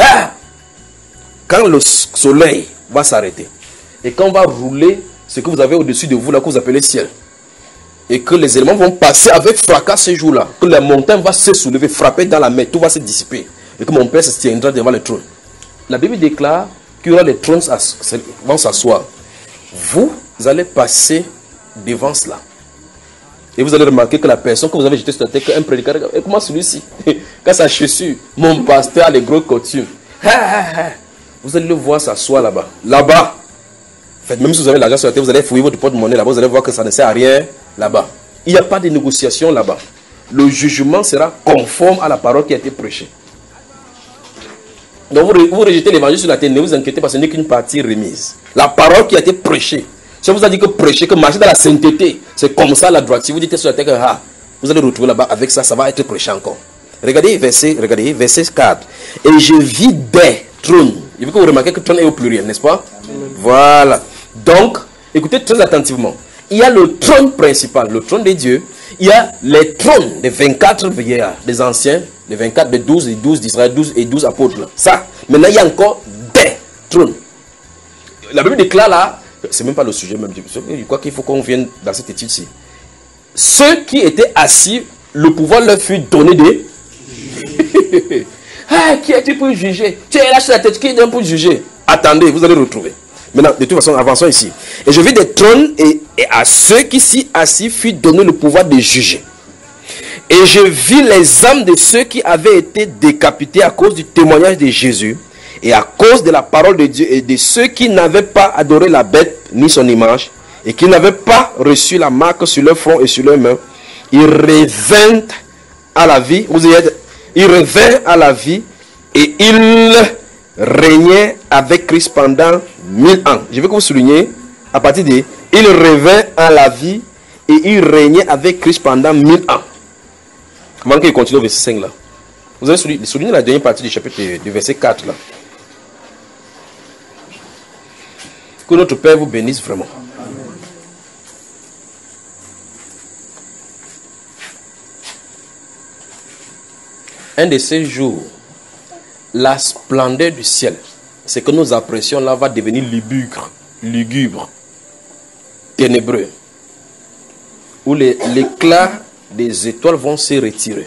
Ah! Quand le soleil va s'arrêter et quand va rouler ce que vous avez au-dessus de vous, là, que vous appelez ciel, et que les éléments vont passer avec fracas ce jour-là, que la montagne va se soulever, frapper dans la mer, tout va se dissiper, et que mon Père se tiendra devant le trône. La Bible déclare qu'il y aura les trônes vont s'asseoir. Vous allez passer devant cela. Et vous allez remarquer que la personne que vous avez jetée sur la terre, un prédicateur, et comment celui-ci, quand sa chaussure, mon pasteur a les gros ha. vous allez le voir s'asseoir là-bas. Là-bas. Même si vous avez l'argent sur la terre, vous allez fouiller votre porte-monnaie là-bas, vous allez voir que ça ne sert à rien là-bas. Il n'y a pas de négociation là-bas. Le jugement sera conforme à la parole qui a été prêchée. Donc vous, vous rejetez l'évangile sur la terre, ne vous inquiétez pas, ce n'est qu'une partie remise. La parole qui a été prêchée. Si on vous a dit que prêcher, que marcher dans la sainteté, c'est comme ça la droite. Si vous dites sur la terre que ah, vous allez retrouver là-bas avec ça, ça va être prêché encore. Regardez verset, regardez verset 4. Et je vis des trônes. Il faut que vous remarquez que trône est au pluriel, n'est-ce pas? Voilà. Donc, écoutez très attentivement. Il y a le trône principal, le trône de Dieu. Il y a les trônes des 24 vieillards, des anciens, les 24, des 12 et 12 d'Israël, 12 et 12 apôtres. Ça. Maintenant, il y a encore des trônes. La Bible déclare là, c'est même pas le sujet même. Je crois qu'il faut qu'on vienne dans cette étude-ci. Ceux qui étaient assis, le pouvoir leur fut donné de. ah, qui es-tu pour juger? Tu es là la tête, qui est pour juger? Attendez, vous allez retrouver. Maintenant, de toute façon, avançons ici. Et je vis des trônes, et, et à ceux qui s'y assis fut donné le pouvoir de juger. Et je vis les âmes de ceux qui avaient été décapités à cause du témoignage de Jésus et à cause de la parole de Dieu et de ceux qui n'avaient pas adoré la bête ni son image et qui n'avaient pas reçu la marque sur leur front et sur leurs mains, ils revinrent à la vie. Vous êtes, ils revinrent à la vie et ils régnaient avec Christ pendant mille ans. Je veux que vous souligniez à partir de ils revinrent à la vie et ils régnaient avec Christ pendant mille ans. Comment qu'il continue au verset 5 là Vous avez souligné, souligné la dernière partie du chapitre du verset 4 là. Que notre Père vous bénisse vraiment. Un de ces jours, la splendeur du ciel, c'est que nous apprécions là va devenir lugubre, lugubre, ténébreux, où l'éclat des étoiles vont se retirer.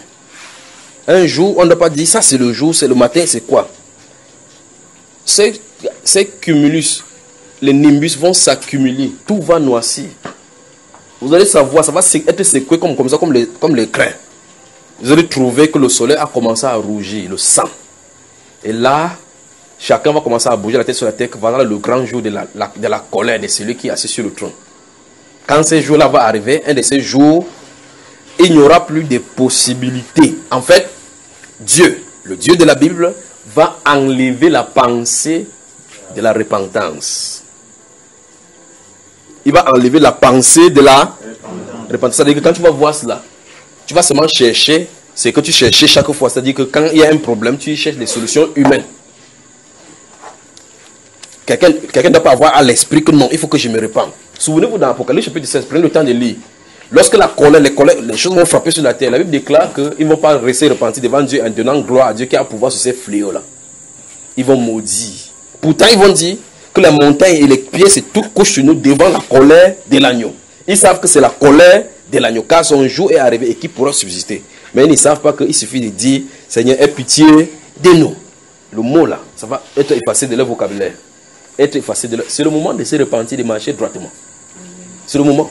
Un jour, on ne doit pas dire ça c'est le jour, c'est le matin, c'est quoi? Ces, ces cumulus, les nimbus vont s'accumuler, tout va noircir. Vous allez savoir, ça va être secoué comme, comme ça, comme les, comme les crins. Vous allez trouver que le soleil a commencé à rougir, le sang. Et là, chacun va commencer à bouger la tête sur la tête, voilà le grand jour de la, de la colère de celui qui est assis sur le trône. Quand ces jours-là va arriver, un de ces jours, il n'y aura plus de possibilités. En fait, Dieu, le Dieu de la Bible, va enlever la pensée de la repentance. Il va enlever la pensée de la repentance. C'est-à-dire que quand tu vas voir cela, tu vas seulement chercher ce que tu cherchais chaque fois. C'est-à-dire que quand il y a un problème, tu cherches des solutions humaines. Quelqu'un ne doit pas avoir à l'esprit que non, il faut que je me répands. Souvenez-vous dans l'Apocalypse chapitre 16, prenez le temps de lire. Lorsque la colère, les, colères- les choses vont frapper sur la terre, la Bible déclare qu'ils ne vont pas rester repentis devant Dieu en donnant gloire à Dieu qui a pouvoir sur ces fléaux-là. Ils vont maudire. Pourtant, ils vont dire que la montagne et les pieds, c'est tout couche sur nous devant la colère de l'agneau. Ils savent que c'est la colère de l'agneau, car son jour est arrivé et qui pourra subsister. Mais ils ne savent pas qu'il suffit de dire Seigneur, aie pitié de nous. Le mot là, ça va être effacé de leur vocabulaire. Être effacé de. C'est le moment de se repentir, de marcher droitement. C'est le moment.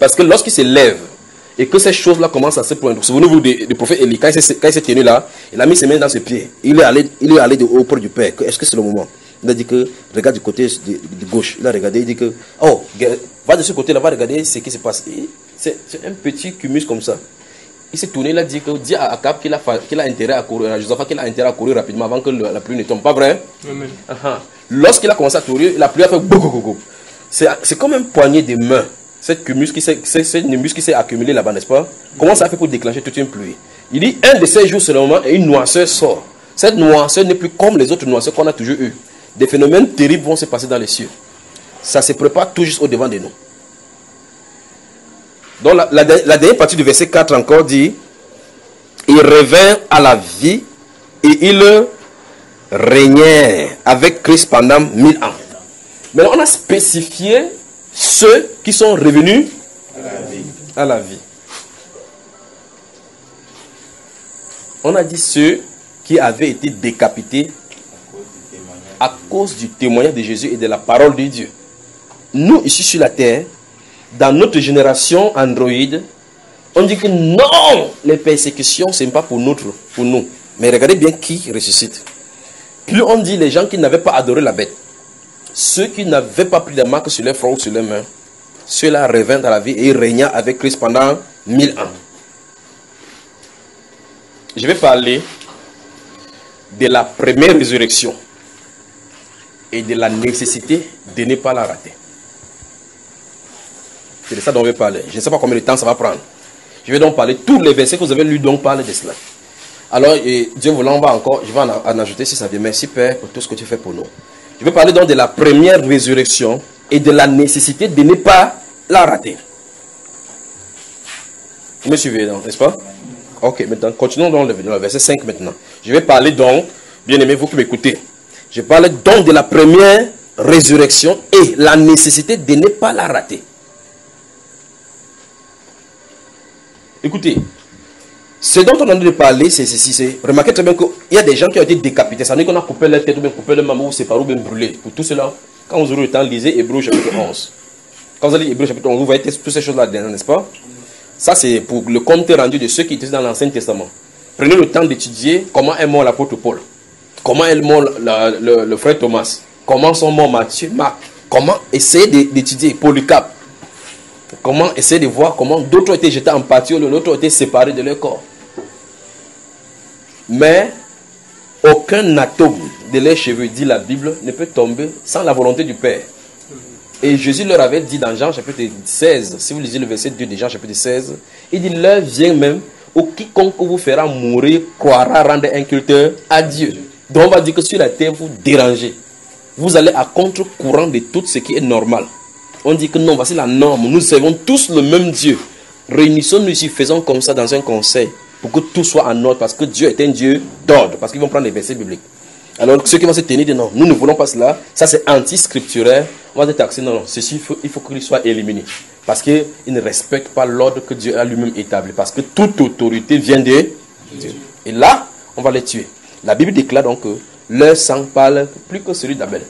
Parce que lorsqu'il se lève et que ces choses-là commencent à se poindre, souvenez-vous du, prophète Élie, quand il s'est tenu là, il a mis ses mains dans ses pieds. Il est allé, il est allé de- auprès du Père. Est-ce que c'est le moment? Il a dit que, regarde du côté de, de gauche. Il a regardé, il dit que, oh, va de ce côté-là, va regarder ce qui se passe. C'est un petit cumulus comme ça. Il s'est tourné, il a dit que, dit à Akab qu'il a, qu'il a intérêt à courir, à Josaphat qu'il a intérêt à courir rapidement avant que la pluie ne tombe. Pas vrai? Amen. Lorsqu'il a commencé à courir, la pluie a fait. C'est comme un poignet de main. Cette cumulus qui s'est c'est- c'est une nimbus qui s'est accumulé là-bas, n'est-ce pas? Comment ça fait pour déclencher toute une pluie? Il dit un de ces jours seulement et une noirceur sort. Cette noirceur n'est plus comme les autres noirceurs qu'on a toujours eues. Des phénomènes terribles vont se passer dans les cieux. Ça se prépare tout juste au devant de nous. Donc la, dernière partie du verset 4 encore dit Il revint à la vie et il régnait avec Christ pendant mille ans. Maintenant, on a spécifié ceux qui sont revenus à la vie. On a dit ceux qui avaient été décapités à cause du témoignage de Jésus et de la parole de Dieu. Nous, ici sur la terre, dans notre génération Android, on dit que non, les persécutions, ce n'est pas pour, notre, pour nous. Mais regardez bien qui ressuscite. Plus on dit les gens qui n'avaient pas adoré la bête, ceux qui n'avaient pas pris de marque sur leurs fronts ou sur leurs mains, ceux-là revinrent à la vie et régna avec Christ pendant mille ans. Je vais parler de la première résurrection et de la nécessité de ne pas la rater. C'est de ça dont on va parler. Je ne sais pas combien de temps ça va prendre. Je vais donc parler, tous les versets que vous avez lus donc parlent de cela. Alors, Dieu voulant, on va encore, je vais en, ajouter si ça vient. Merci Père pour tout ce que tu fais pour nous. Je vais parler donc de la première résurrection et de la nécessité de ne pas la rater. Vous me suivez donc, n'est-ce pas? Ok, maintenant, continuons dans le verset 5 maintenant. Je vais parler donc, bien aimé, vous qui m'écoutez, je parle donc de la première résurrection et la nécessité de ne pas la rater. Écoutez, ce dont on a de parler, c'est ceci. Remarquez très bien qu'il y a des gens qui ont été décapités. Ça veut dire qu'on a coupé leur tête, ou bien coupé leur maman, ou séparé, ou bien brûlé. Pour tout cela, quand vous aurez le temps, lisez Hébreu chapitre 11. Quand vous allez Hébreu chapitre 11, vous voyez toutes ces choses-là n'est-ce pas? Ça, c'est pour le compte rendu de ceux qui étaient dans l'Ancien Testament. Prenez le temps d'étudier comment est mort l'apôtre Paul, comment est mort la- le, le frère Thomas, comment sont morts Matthieu, Marc, comment essayer d'é- d'étudier Polycarpe. Comment essayer de voir comment d'autres ont été jetés en pâture, d'autres ont été séparés de leur corps? Mais aucun atome de leurs cheveux, dit la Bible, ne peut tomber sans la volonté du Père. Et Jésus leur avait dit dans Jean chapitre 16, si vous lisez le verset 2 de Jean chapitre 16, il dit L'heure vient même où quiconque vous fera mourir croira rendre un culte à Dieu. Donc on va dire que sur la terre, vous dérangez. Vous allez à contre-courant de tout ce qui est normal. On dit que non, voici la norme. Nous servons tous le même Dieu. Réunissons-nous ici, faisons comme ça dans un conseil pour que tout soit en ordre parce que Dieu est un Dieu d'ordre. Parce qu'ils vont prendre les versets bibliques. Alors ceux qui vont se tenir de non, nous ne voulons pas cela, ça c'est anti-scripturaire, on va être taxé, non, non, ceci il faut, faut qu'il soit éliminé. Parce qu'ils ne respectent pas l'ordre que Dieu a lui-même établi. Parce que toute autorité vient de Dieu. Et là, on va les tuer. La Bible déclare donc que leur sang parle plus que celui d'Abel.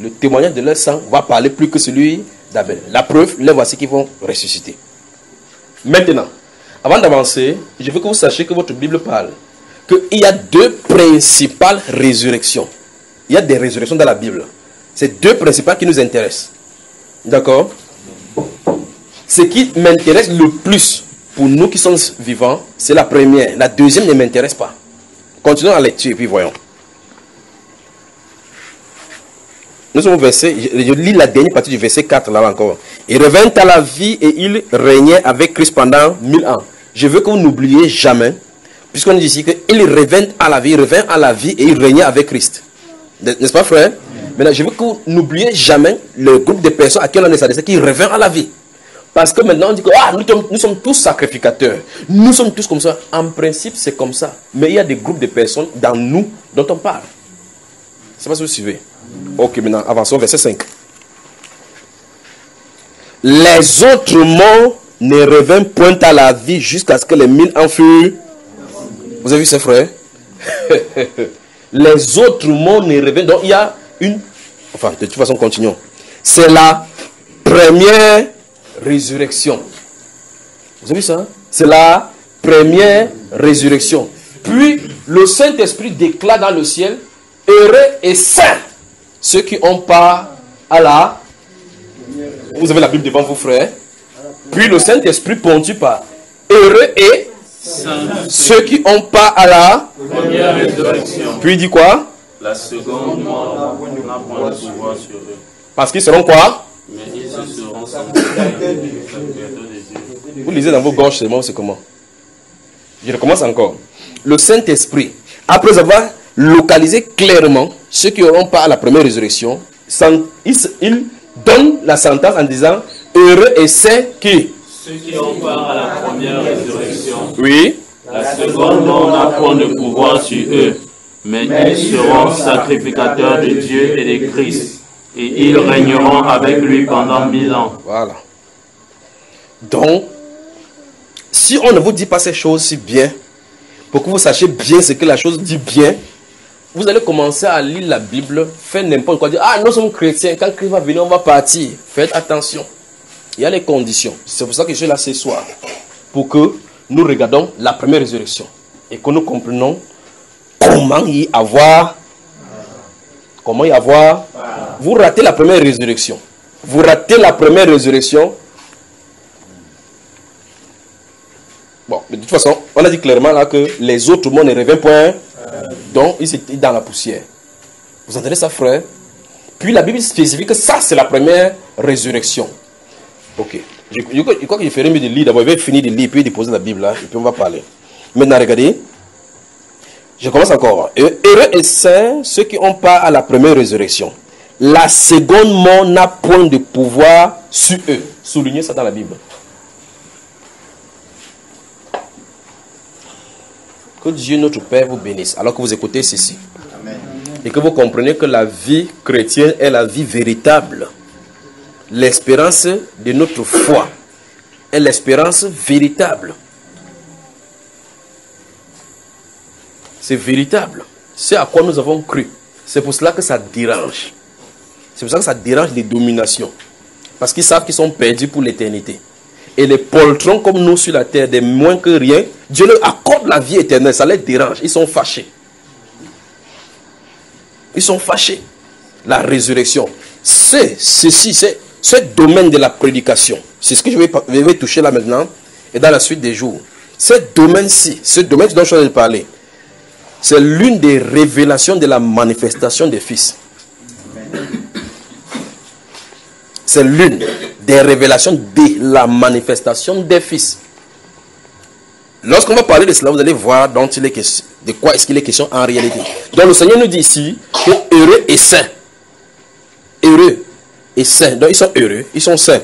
Le témoignage de leur sang va parler plus que celui d'Abel. La preuve, les voici qui vont ressusciter. Maintenant, avant d'avancer, je veux que vous sachiez que votre Bible parle qu'il y a deux principales résurrections. Il y a des résurrections dans la Bible. C'est deux principales qui nous intéressent. D'accord? Ce qui m'intéresse le plus pour nous qui sommes vivants, c'est la première. La deuxième ne m'intéresse pas. Continuons la lecture et puis voyons. Nous sommes au verset, je, lis la dernière partie du verset 4 là encore. Il revint à la vie et il régnait avec Christ pendant mille ans. Je veux que vous n'oubliez jamais, puisqu'on dit ici qu'il revint à la vie, il revint à la vie et il régnait avec Christ. N'est-ce pas frère? Maintenant, je veux que vous n'oubliez jamais le groupe de personnes à qui on est adressé qui revint à la vie. Parce que maintenant on dit que ah, nous, sommes, tous sacrificateurs. Nous sommes tous comme ça. En principe, c'est comme ça. Mais il y a des groupes de personnes dans nous dont on parle. Sais pas si vous suivez. Ok, maintenant, avançons, verset 5. Les autres morts ne revinrent point à la vie jusqu'à ce que les mille en furent. Vous avez vu ça, frère? Les autres morts ne reviennent. Donc, il y a une. Enfin, de toute façon, continuons. C'est la première résurrection. Vous avez vu ça C'est la première résurrection. Puis, le Saint-Esprit déclare dans le ciel Heureux et saints ceux qui ont part à la. Vous avez la Bible devant vous, frère. Puis le Saint-Esprit ponctue par Heureux et ceux qui ont part à la. Première résurrection. Puis il dit quoi? La seconde mort n'a point de pouvoir sur eux. Parce qu'ils seront quoi? Mais ils se seront sanctifiés de Dieu. Vous lisez dans vos gorges seulement, c'est comment Je recommence encore. Le Saint-Esprit, après avoir localisé clairement ceux qui auront pas à la première résurrection, il, donne la sentence en disant Heureux et saints qui Ceux qui ont part à la première résurrection. Oui. La seconde mort n'a point de pouvoir sur eux, mais ils seront sacrificateurs de Dieu et de Christ, et ils régneront avec lui pendant mille ans. Voilà. Donc, si on ne vous dit pas ces choses si bien, pour que vous sachiez bien ce que la chose dit bien, vous allez commencer à lire la Bible, faire n'importe quoi, Ah, nous sommes chrétiens, quand Christ va venir, on va partir. Faites attention. Il y a les conditions. C'est pour ça que je suis là ce soir. Pour que nous regardons la première résurrection et que nous comprenions comment y avoir. Comment y avoir. Vous ratez la première résurrection. Vous ratez la première résurrection. Bon, mais de toute façon, on a dit clairement là que les autres mondes ne reviennent point. Donc, ils étaient dans la poussière. Vous entendez ça, frère? Puis la Bible spécifie que ça, c'est la première résurrection. Ok. Je, crois- que je ferai mieux de lire. D'abord, je vais finir de lire, puis déposer la Bible là, et puis on va parler. Maintenant, regardez. Je commence encore. Heureux et saints ceux qui ont part à la première résurrection. La seconde mort n'a point de pouvoir sur eux. Soulignez ça dans la Bible. Que Dieu notre Père vous bénisse alors que vous écoutez ceci. Et que vous comprenez que la vie chrétienne est la vie véritable. L'espérance de notre foi est l'espérance véritable. C'est véritable. C'est à quoi nous avons cru. C'est pour cela que ça dérange. C'est pour ça que ça dérange les dominations. Parce qu'ils savent qu'ils sont perdus pour l'éternité. Et les poltrons comme nous sur la terre, des moins que rien, Dieu leur accorde la vie éternelle. Ça les dérange. Ils sont fâchés. Ils sont fâchés. La résurrection. c'est ceci, c'est ce domaine de la prédication. C'est ce que je vais, vais toucher là maintenant et dans la suite des jours. Ce domaine-ci, ce domaine dont je de parler, c'est l'une des révélations de la manifestation des fils. C'est l'une des révélations de la manifestation des fils. Lorsqu'on va parler de cela, vous allez voir dont il est question, de quoi est-ce qu'il est question en réalité. Donc le Seigneur nous dit ici heureux et saint. Heureux et saint. Donc ils sont heureux, ils sont saints.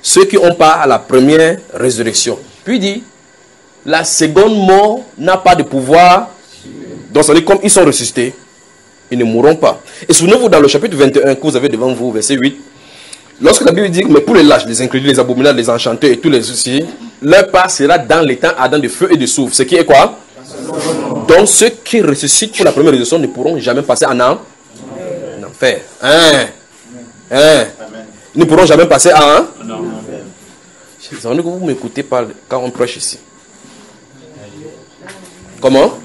Ceux qui ont part à la première résurrection. Puis il dit, la seconde mort n'a pas de pouvoir. Donc ça veut dire comme ils sont ressuscités, ils ne mourront pas. Et souvenez-vous dans le chapitre 21 que vous avez devant vous, verset 8, lorsque la Bible dit, mais pour les lâches, les incrédules, les abominables, les enchanteurs et tous les soucis, leur part sera dans les temps ardents de feu et de soufre. Ce qui est quoi? Donc ceux qui ressuscitent pour la première résurrection ne pourront jamais passer en, en enfer. Hein? Hein? Ils ne pourront jamais passer en C'est que vous m'écoutez pas quand on prêche ici. Comment?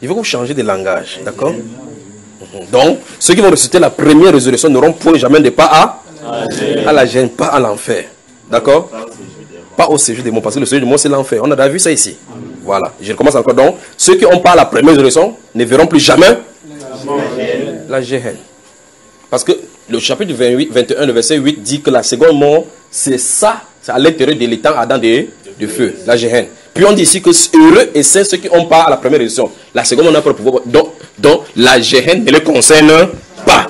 Il faut que vous changez de langage, d'accord? Donc, ceux qui vont ressusciter la première résurrection n'auront point jamais de pas à, à la gêne, pas à l'enfer. D'accord? Pas au séjour des mots, parce que le séjour des mots, c'est l'enfer. On a déjà vu ça ici. Voilà, je recommence encore. Donc, ceux qui ont pas la première résurrection ne verront plus jamais la gêne. Parce que le chapitre 28, 21, le verset 8 dit que la seconde mort, c'est ça, c'est à l'intérieur de l'étang Adam de, de feu, la gêne. Puis on dit ici que heureux et saints ceux qui ont part à la première résurrection. La seconde, on pas le pouvoir. Donc, donc la gêne ne les concerne pas.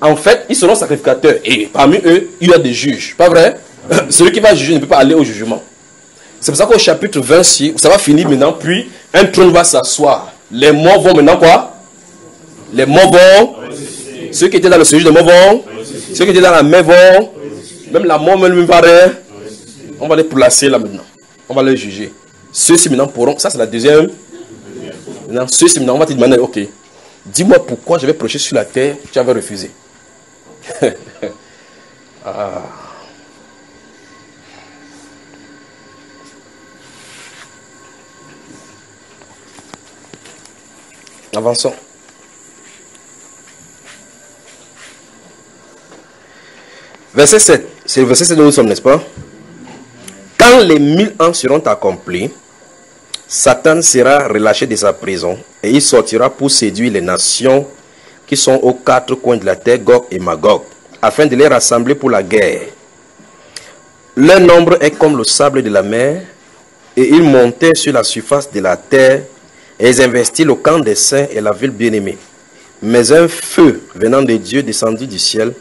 En fait, ils seront sacrificateurs. Et parmi eux, il y a des juges. Pas vrai? Celui qui va juger ne peut pas aller au jugement. C'est pour ça qu'au chapitre 26, ça va finir maintenant, puis un trône va s'asseoir. Les morts vont maintenant quoi? Les morts vont? Ceux qui étaient dans le séjour de morts vont? Ceux qui étaient dans la mer vont? Même la mort même va On va les placer là maintenant. On va les juger. Ceux-ci maintenant pourront. Ça, c'est la deuxième. Ceux-ci maintenant, on va te demander ok, dis-moi pourquoi je vais prêcher sur la terre, tu avais refusé. ah. Avançons. Verset 7. C'est le verset 7 où nous sommes, n'est-ce pas? Quand les mille ans seront accomplis, Satan sera relâché de sa prison et il sortira pour séduire les nations qui sont aux quatre coins de la terre, Gog et Magog, afin de les rassembler pour la guerre. Leur nombre est comme le sable de la mer, et ils montaient sur la surface de la terre, et ils investirent le camp des saints et la ville bien-aimée. Mais un feu venant de Dieu descendit du ciel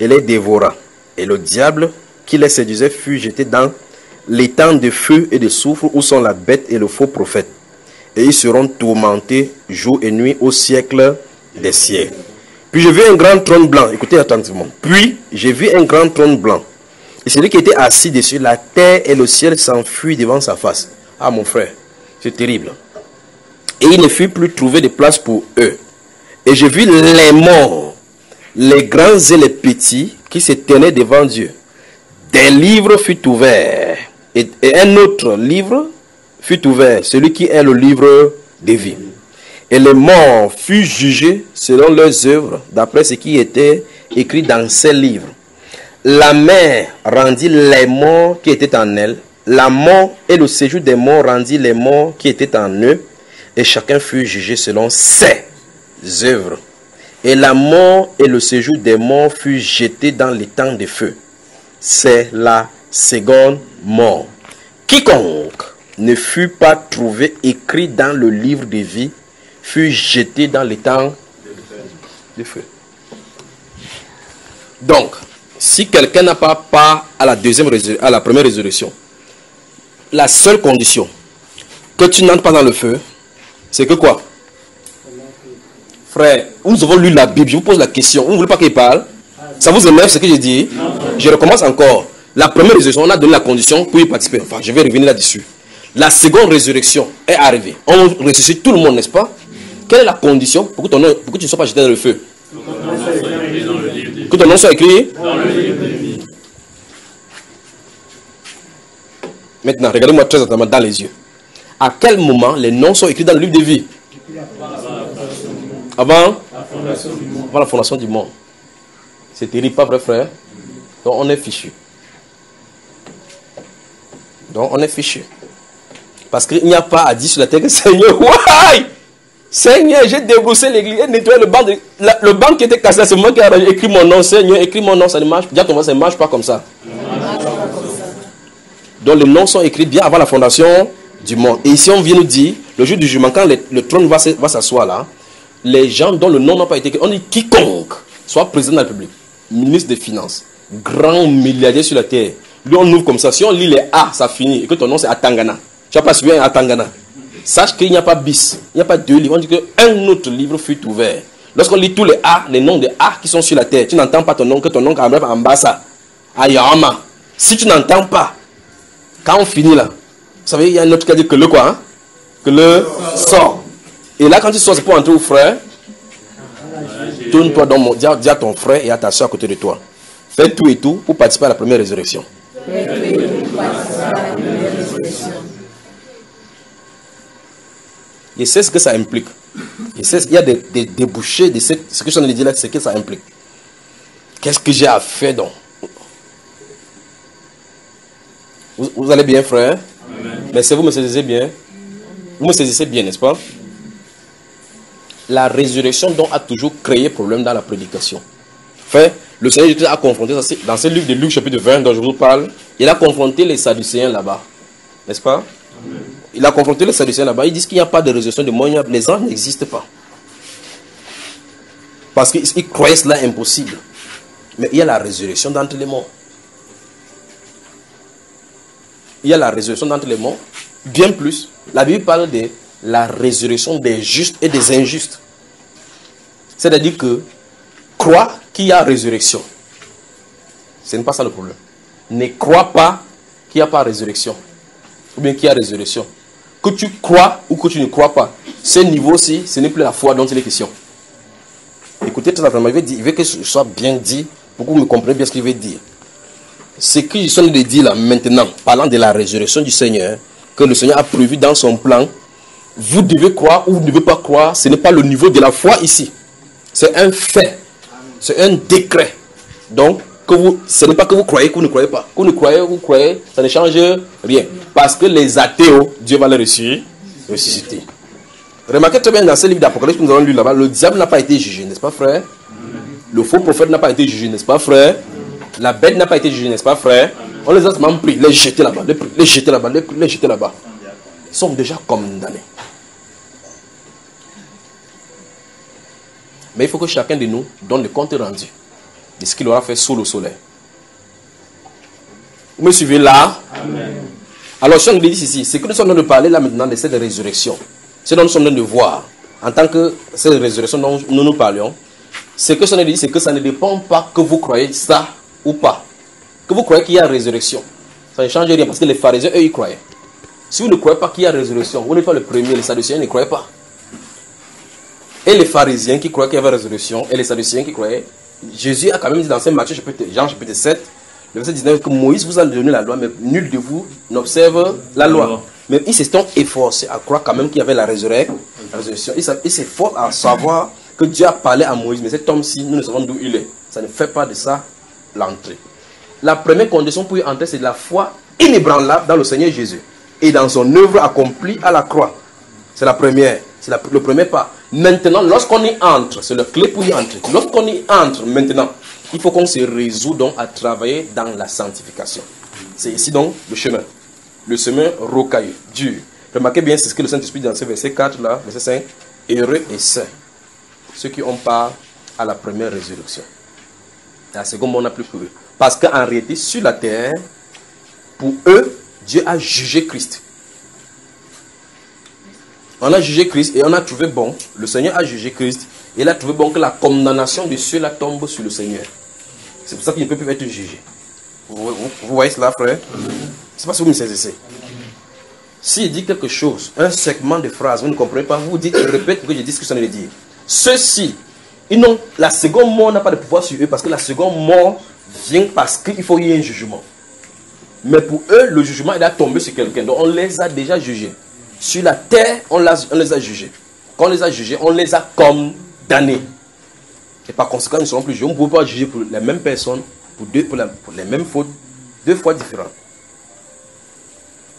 et les dévora. Et le diable qui les séduisait fut jeté dans l'étang de feu et de soufre où sont la bête et le faux prophète. Et ils seront tourmentés jour et nuit au siècle des siècles. Puis je vis un grand trône blanc. Écoutez attentivement. Puis j'ai vu un grand trône blanc. Et celui qui était assis dessus, la terre et le ciel s'enfuient devant sa face. Ah mon frère, c'est terrible. Et il ne fut plus trouvé de place pour eux. Et j'ai vu les morts, les grands et les petits, qui se tenaient devant Dieu. Des livres furent ouverts. Et, un autre livre fut ouvert, celui qui est le livre de vie. Et les morts furent jugés selon leurs œuvres, d'après ce qui était écrit dans ces livres. La mer rendit les morts qui étaient en elle. La mort et le séjour des morts rendit les morts qui étaient en eux. Et chacun fut jugé selon ses œuvres. Et la mort et le séjour des morts furent jetés dans les temps de feu. C'est la seconde mort. Quiconque ne fut pas trouvé écrit dans le livre de vie fut jeté dans les temps de feu. Donc, si quelqu'un n'a pas part à la, deuxième à la première résurrection, la seule condition que tu n'entres pas dans le feu, c'est que quoi? Frère, nous avons lu la Bible, je vous pose la question, vous ne voulez pas qu'il parle? Ça vous énerve ce que je dis Je recommence encore. La première résurrection, on a donné la condition pour y participer. Enfin, je vais revenir là-dessus. La seconde résurrection est arrivée. On ressuscite tout le monde, n'est-ce pas? Quelle est la condition pour que, ton nom, pour que tu ne sois pas jeté dans le feu? Que ton nom soit écrit Maintenant, regardez-moi très attentivement dans les yeux. À quel moment les noms sont écrits dans le livre de vie? Avant? Avant la fondation du monde. C'est terrible, pas vrai, frère? Donc, on est fichu. Donc, on est fichu. Parce qu'il n'y a pas à dire sur la terre que Seigneur, ouais Seigneur, j'ai déboussé l'église, nettoyé le banc. de- la- le banc qui était cassé, c'est moi qui ai écrit mon nom. Seigneur, écris mon nom, ça ne marche ton voisin, ça ne marche pas comme ça. Donc les noms sont écrits bien avant la fondation du monde. Et ici, on vient nous dire, le jour du jugement, quand le, trône va, va s'asseoir là, les gens dont le nom n'a pas été écrit, on dit quiconque soit président de la République, ministre des Finances, grand milliardaire sur la terre. Lui, on ouvre comme ça. Si on lit les A, ça finit. Et que ton nom, c'est Atangana. Tu n'as pas suivi un Atangana. Sache qu'il n'y a pas bis. Il n'y a pas deux livres. On dit qu'un autre livre fut ouvert. Lorsqu'on lit tous les A, les noms des A qui sont sur la terre, tu n'entends pas ton nom, que ton nom quand même en bas ça. Ayama. Si tu n'entends pas, quand on finit là, vous savez, il y a un autre qui a dit que le quoi hein? Que le sort. Et là, quand tu sors, c'est pour entrer au frère. Tourne-toi dans mon. Dis à ton frère et à ta soeur à côté de toi. Fais tout et tout pour participer à la première résurrection. Et c'est ce que ça implique. Il y a des, des débouchés de ce, que je viens de dire là, c'est ce que ça implique. Qu'est-ce que j'ai à faire donc? Vous, vous allez bien, frère? Mais si vous me saisissez bien, vous me saisissez bien, n'est-ce pas? La résurrection donc a toujours créé problème dans la prédication. Fait, le Seigneur a confronté dans ce livre de Luc chapitre 20 dont je vous parle. Il a confronté les Sadducéens là-bas. N'est-ce pas? Il a confronté les Sadducéens là-bas. Ils disent qu'il n'y a pas de résurrection de mort. Les anges n'existent pas. Parce qu'ils ils croyaient cela impossible. Mais il y a la résurrection d'entre les morts. Il y a la résurrection d'entre les morts. Bien plus, la Bible parle de la résurrection des justes et des injustes. C'est-à-dire que crois qu'il a résurrection. Ce n'est pas ça le problème. Ne crois pas qu'il n'y a pas résurrection. Ou bien qu'il y a résurrection. Que tu crois ou que tu ne crois pas. Ce niveau-ci, ce n'est plus la foi dont il est question. Écoutez très attentivement, il il veut que ce soit bien dit pour que vous me compreniez bien ce qu'il veut dire. Ce que je suis de dire là maintenant, parlant de la résurrection du Seigneur, que le Seigneur a prévu dans son plan, vous devez croire ou vous ne devez pas croire, ce n'est pas le niveau de la foi ici. C'est un fait. C'est un décret. Donc, que vous, ce n'est pas que vous croyez que vous ne croyez pas. Que vous ne croyez, vous croyez, ça ne change rien. Parce que les athées, Dieu va les ressusciter. Remarquez très bien dans ce livre d'Apocalypse que nous avons lu là-bas, le diable n'a pas été jugé, n'est-ce pas, frère? Le faux prophète n'a pas été jugé, n'est-ce pas, frère? La bête n'a pas été jugée, n'est-ce pas, frère? On les a seulement pris, les jeter là-bas, les, jeter là-bas, les, les là-bas. Ils sont déjà condamnés. Mais il faut que chacun de nous donne le compte rendu de ce qu'il aura fait sous le soleil. Vous me suivez là? Alors, si on nous dit ici, ce que nous sommes en train de parler là maintenant de cette résurrection, ce dont nous sommes en train de voir, en tant que cette résurrection dont nous nous parlions, ce que ça nous dit, c'est que ça ne dépend pas que vous croyez ça ou pas. Que vous croyez qu'il y a résurrection. Ça ne change rien parce que les pharisiens, eux, ils croyaient. Si vous ne croyez pas qu'il y a résurrection, vous n'êtes pas le premier, les sadducéens ne croyaient pas. Et les pharisiens qui croyaient qu'il y avait résurrection, et les sadducéens qui croyaient, Jésus a quand même dit dans Saint Matthieu, chapitre, Jean chapitre 7, le verset 19, que Moïse vous a donné la loi, mais nul de vous n'observe la loi. Mais ils se sont efforcés à croire quand même qu'il y avait la résurrection. Ils s'efforcent à savoir que Dieu a parlé à Moïse, mais cet homme-ci, nous ne savons d'où il est. Ça ne fait pas de ça l'entrée. La première condition pour y entrer, c'est de la foi inébranlable dans le Seigneur Jésus et dans son œuvre accomplie à la croix. C'est la première. C'est le premier pas. Maintenant, lorsqu'on y entre, c'est la clé pour y entrer. Lorsqu'on y entre maintenant, il faut qu'on se résout donc à travailler dans la sanctification. C'est ici donc le chemin. Le chemin rocailleux, dur. Remarquez bien, c'est ce que le Saint-Esprit dit dans ce verset 4 là, verset 5. Heureux et saints. Ceux qui ont part à la première résurrection. La seconde, on n'a plus eux. Parce qu'en réalité, sur la terre, pour eux, Dieu a jugé Christ. On a jugé Christ et on a trouvé bon, le Seigneur a jugé Christ, et il a trouvé bon que la condamnation de ceux-là tombe sur le Seigneur. C'est pour ça qu'ils ne peuvent plus être jugés. Vous, voyez cela, frère? C'est pas si vous me saisissez. S'il dit quelque chose, un segment de phrase, vous ne comprenez pas, vous dites, répète pour que je dise ce que ça veut dire. Ceux-ci, ils n'ont, la seconde mort n'a pas de pouvoir sur eux parce que la seconde mort vient parce qu'il faut y ait un jugement. Mais pour eux, le jugement il a tombé sur quelqu'un. Donc on les a déjà jugés. Sur la terre, on, on les a jugés. Quand on les a jugés, on les a condamnés. Et par conséquent, ils ne seront plus jugés. On ne peut pas juger pour les mêmes personnes, pour, deux, pour, les mêmes fautes, deux fois différentes.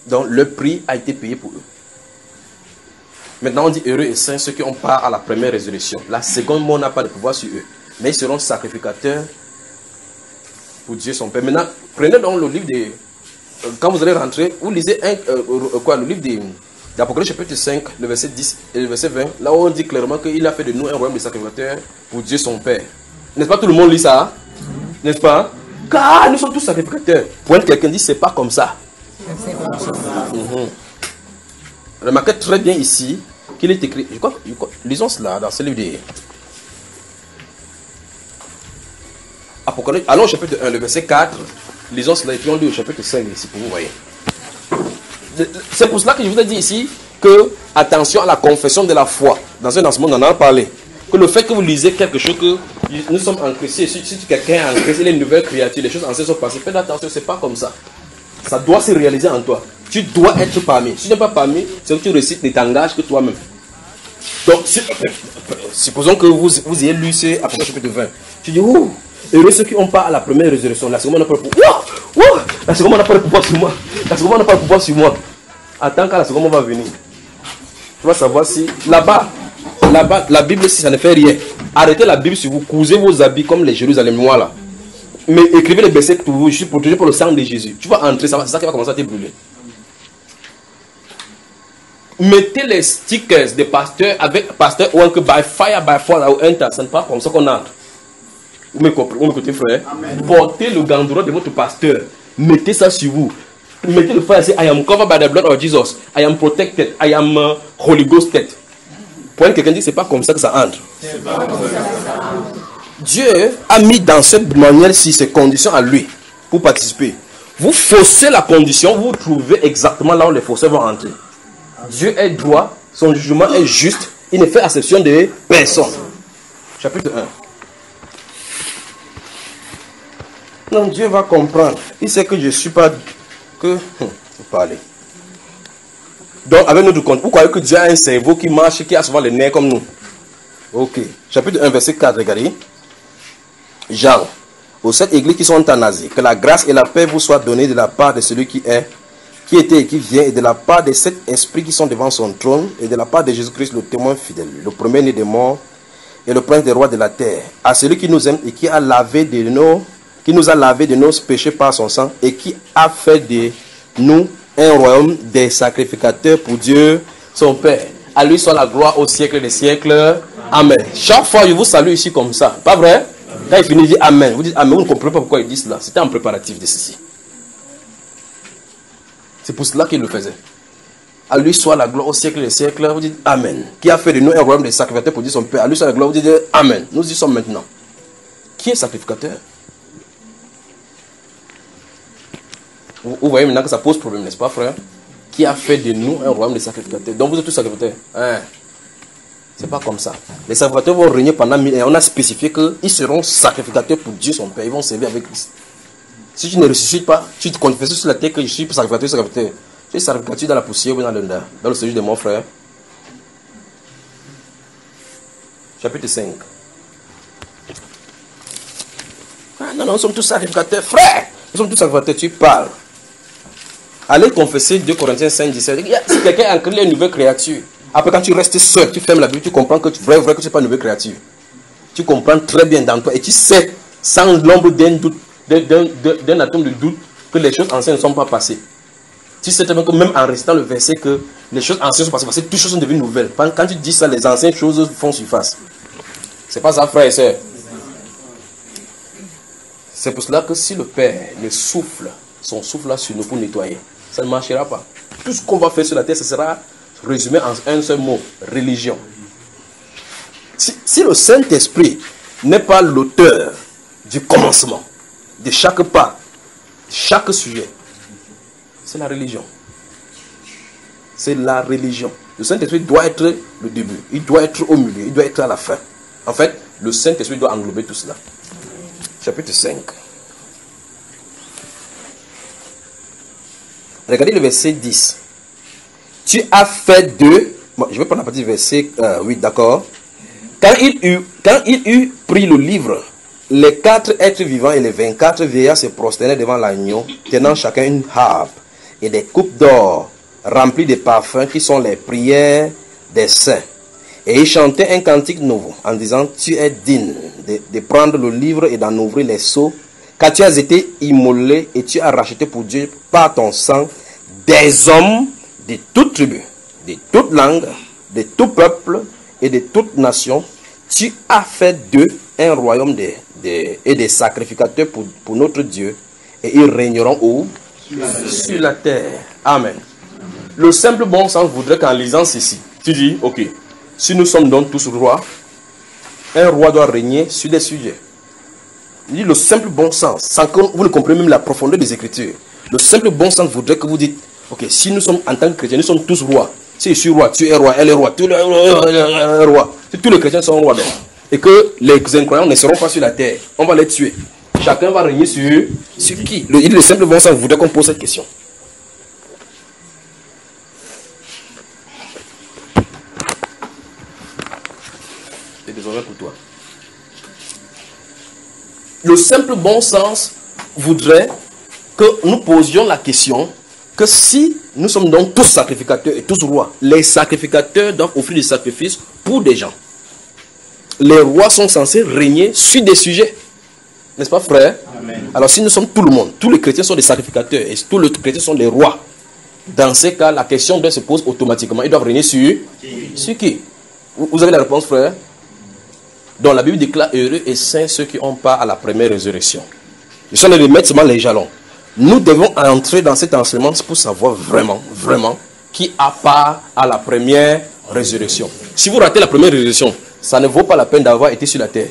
Donc le prix a été payé pour eux. Maintenant, on dit heureux et saints ceux qui ont part à la première résurrection. La seconde mort n'a pas de pouvoir sur eux. Mais ils seront sacrificateurs pour Dieu son Père. Maintenant, prenez donc le livre des. euh, Quand vous allez rentrer, vous lisez un, euh, euh, quoi, le livre des- d'Apocalypse chapitre 5, le verset 10 et le verset 20. Là où on dit clairement qu'il a fait de nous un royaume de sacrificateurs pour Dieu son Père. N'est-ce pas tout le monde lit ça? N'est-ce pas? Car nous sommes tous sacrificateurs. Pointe quelqu'un dit c'est pas comme ça. Mhm. Remarquez très bien ici qu'il est écrit. Je crois, lisons cela dans ce livre des. Apocalypse. Allons au chapitre 1, le verset 4. Lisons cela et puis on lit au chapitre 5 ici pour vous voyez. C'est pour cela que je vous ai dit ici que attention à la confession de la foi. Dans un enseignement, on en a parlé. Que le fait que vous lisez quelque chose que nous sommes en Christ, si, quelqu'un est en Christ, il est une nouvelle créature, les choses anciennes sont passées. Faites attention, c'est pas comme ça. Ça doit se réaliser en toi. Tu dois être parmi. Si tu n'es pas parmi, c'est que tu récites et t'engages que toi-même. Donc, supposons que vous, vous ayez lu ce Apocalypse chapitre 20. Tu dis, ouh, heureux ceux qui ont pas à la première résurrection. La seconde n'a pas le pouvoir. La seconde n'a pas le pouvoir sur moi. La seconde n'a pas le pouvoir sur moi. Attends quand la seconde va venir. Tu vas savoir si là-bas, là-bas, la Bible, si ça ne fait rien. Arrêtez la Bible si vous cousez vos habits comme les Jérusalémois là. Mais écrivez les versets pour vous, je suis protégé par le sang de Jésus. Tu vas entrer, c'est ça qui va commencer à te brûler. Mettez les stickers des pasteurs avec pasteur ou que by fire, by fire ou enter. Ce n'est pas comme ça qu'on entre. Vous me comprenez, vous m'écoutez, frère? Portez le gandouron de votre pasteur. Mettez ça sur vous. Mettez le fire et I am covered by the blood of Jesus. I am protected. I am uh, Holy Ghosted. Pour quelqu'un dit c'est pas comme ça que ça entre. Dieu a mis dans cette manière-ci ces conditions à lui pour participer. Vous faussez la condition, vous trouvez exactement là où les fausseurs vont entrer. Dieu est droit, son jugement est juste, il ne fait exception de personne. Chapitre 1. Non, Dieu va comprendre. Il sait que je ne suis pas. Que. Hum, vous parlez. Donc, avec notre compte, vous croyez que Dieu a un cerveau qui marche, qui a souvent les nerfs comme nous? Ok. Chapitre 1, verset 4, regardez. Jean, aux sept églises qui sont en Asie, que la grâce et la paix vous soient données de la part de celui qui est, qui était et qui vient, et de la part des sept esprits qui sont devant son trône, et de la part de Jésus-Christ, le témoin fidèle, le premier-né des morts, et le prince des rois de la terre, à celui qui nous aime et qui a lavé de nos, qui nous a lavé de nos péchés par son sang, et qui a fait de nous un royaume des sacrificateurs pour Dieu, son Père. À lui soit la gloire au siècle des siècles. Amen. Chaque fois, je vous salue ici comme ça. Pas vrai? Quand il finit, il dit Amen. Vous dites Amen. Vous ne comprenez pas pourquoi il dit cela. C'était un préparatif de ceci. C'est pour cela qu'il le faisait. À lui soit la gloire au siècle des siècles. Vous dites Amen. Qui a fait de nous un royaume des sacrificateurs pour dire son Père. À lui soit la gloire. Vous dites Amen. Nous y sommes maintenant. Qui est sacrificateur? Vous, voyez maintenant que ça pose problème, n'est-ce pas, frère? Qui a fait de nous un royaume des sacrificateurs Donc vous êtes tous sacrificateurs. Hein? C'est pas comme ça. Les sacrificateurs vont régner pendant mille ans. On a spécifié qu'ils seront sacrificateurs pour Dieu son Père. Ils vont servir avec Christ. Si tu ne ressuscites pas, tu te confesses sur la terre que je suis sacrificateur, sacrificateur. Tu es sacrificateur dans la poussière ou dans le, dans le séjour de mon frère. Chapitre 5. Ah, non, non, nous sommes tous sacrificateurs. Frère, nous sommes tous sacrificateurs. Tu parles. Allez confesser 2 Corinthiens 5, 17. Si quelqu'un a créé une nouvelle créature, après quand tu restes seul, tu fermes la Bible, tu comprends que tu vrai, vrai que tu n'es pas une nouvelle créature. Tu comprends très bien dans toi et tu sais, sans l'ombre d'un doute, d'un- atome de doute, que les choses anciennes ne sont pas passées. Tu sais très que même en restant le verset que les choses anciennes sont passées, parce que toutes choses sont devenues nouvelles. Quand tu dis ça, les anciennes choses font surface. C'est pas ça, frère et soeur. C'est pour cela que si le Père le souffle, son souffle là sur nous pour nettoyer, ça ne marchera pas. Tout ce qu'on va faire sur la terre, ce sera résumé en un seul mot, religion. Si, le Saint-Esprit n'est pas l'auteur du commencement, de chaque pas, chaque sujet, c'est la religion. C'est la religion. Le Saint-Esprit doit être le début, il doit être au milieu, il doit être à la fin. En fait, le Saint-Esprit doit englober tout cela. Chapitre 5. Regardez le verset 10. Tu as fait de. Bon, je vais prendre la partie verset euh, 8, d'accord? Quand il, eut, quand il eut pris le livre, les quatre êtres vivants et les 24 vieillards se prosternaient devant l'agneau, tenant chacun une harpe et des coupes d'or remplies de parfums qui sont les prières des saints. Et ils chantaient un cantique nouveau en disant, tu es digne de, de prendre le livre et d'en ouvrir les sceaux, car tu as été immolé et tu as racheté pour Dieu par ton sang des hommes de toute tribu, de toute langue, de tout peuple et de toute nation. Tu as fait d'eux un royaume et des sacrificateurs pour, pour notre Dieu, et ils régneront où? Sur la terre. Amen. Le simple bon sens voudrait qu'en lisant ceci, tu dis, ok, si nous sommes donc tous rois, un roi doit régner sur des sujets. Dit le simple bon sens, sans que vous ne comprenez même la profondeur des Écritures. Le simple bon sens voudrait que vous dites, ok, si nous sommes en tant que chrétiens, nous sommes tous rois. Si je suis roi, tu es roi, elle est roi, tu es roi. Si tous les chrétiens sont rois, et que les incroyants ne seront pas sur la terre, on va les tuer. Chacun va régner sur, sur qui? Le, le simple bon sens voudrait qu'on pose cette question. Et désormais pour toi. Le simple bon sens voudrait que nous posions la question que si nous sommes donc tous sacrificateurs et tous rois, les sacrificateurs doivent offrir des sacrifices pour des gens. Les rois sont censés régner sur des sujets. N'est-ce pas, frère? Alors, si nous sommes tout le monde, tous les chrétiens sont des sacrificateurs et tous les chrétiens sont des rois, dans ces cas, la question doit se pose automatiquement. Ils doivent régner sur, sur qui? Vous avez la réponse, frère? Donc, la Bible déclare heureux et saints ceux qui ont part à la première résurrection. Train de mettre seulement les jalons. Nous devons entrer dans cet enseignement pour savoir vraiment, vraiment, qui a part à la première résurrection. Si vous ratez la première résurrection, ça ne vaut pas la peine d'avoir été sur la terre.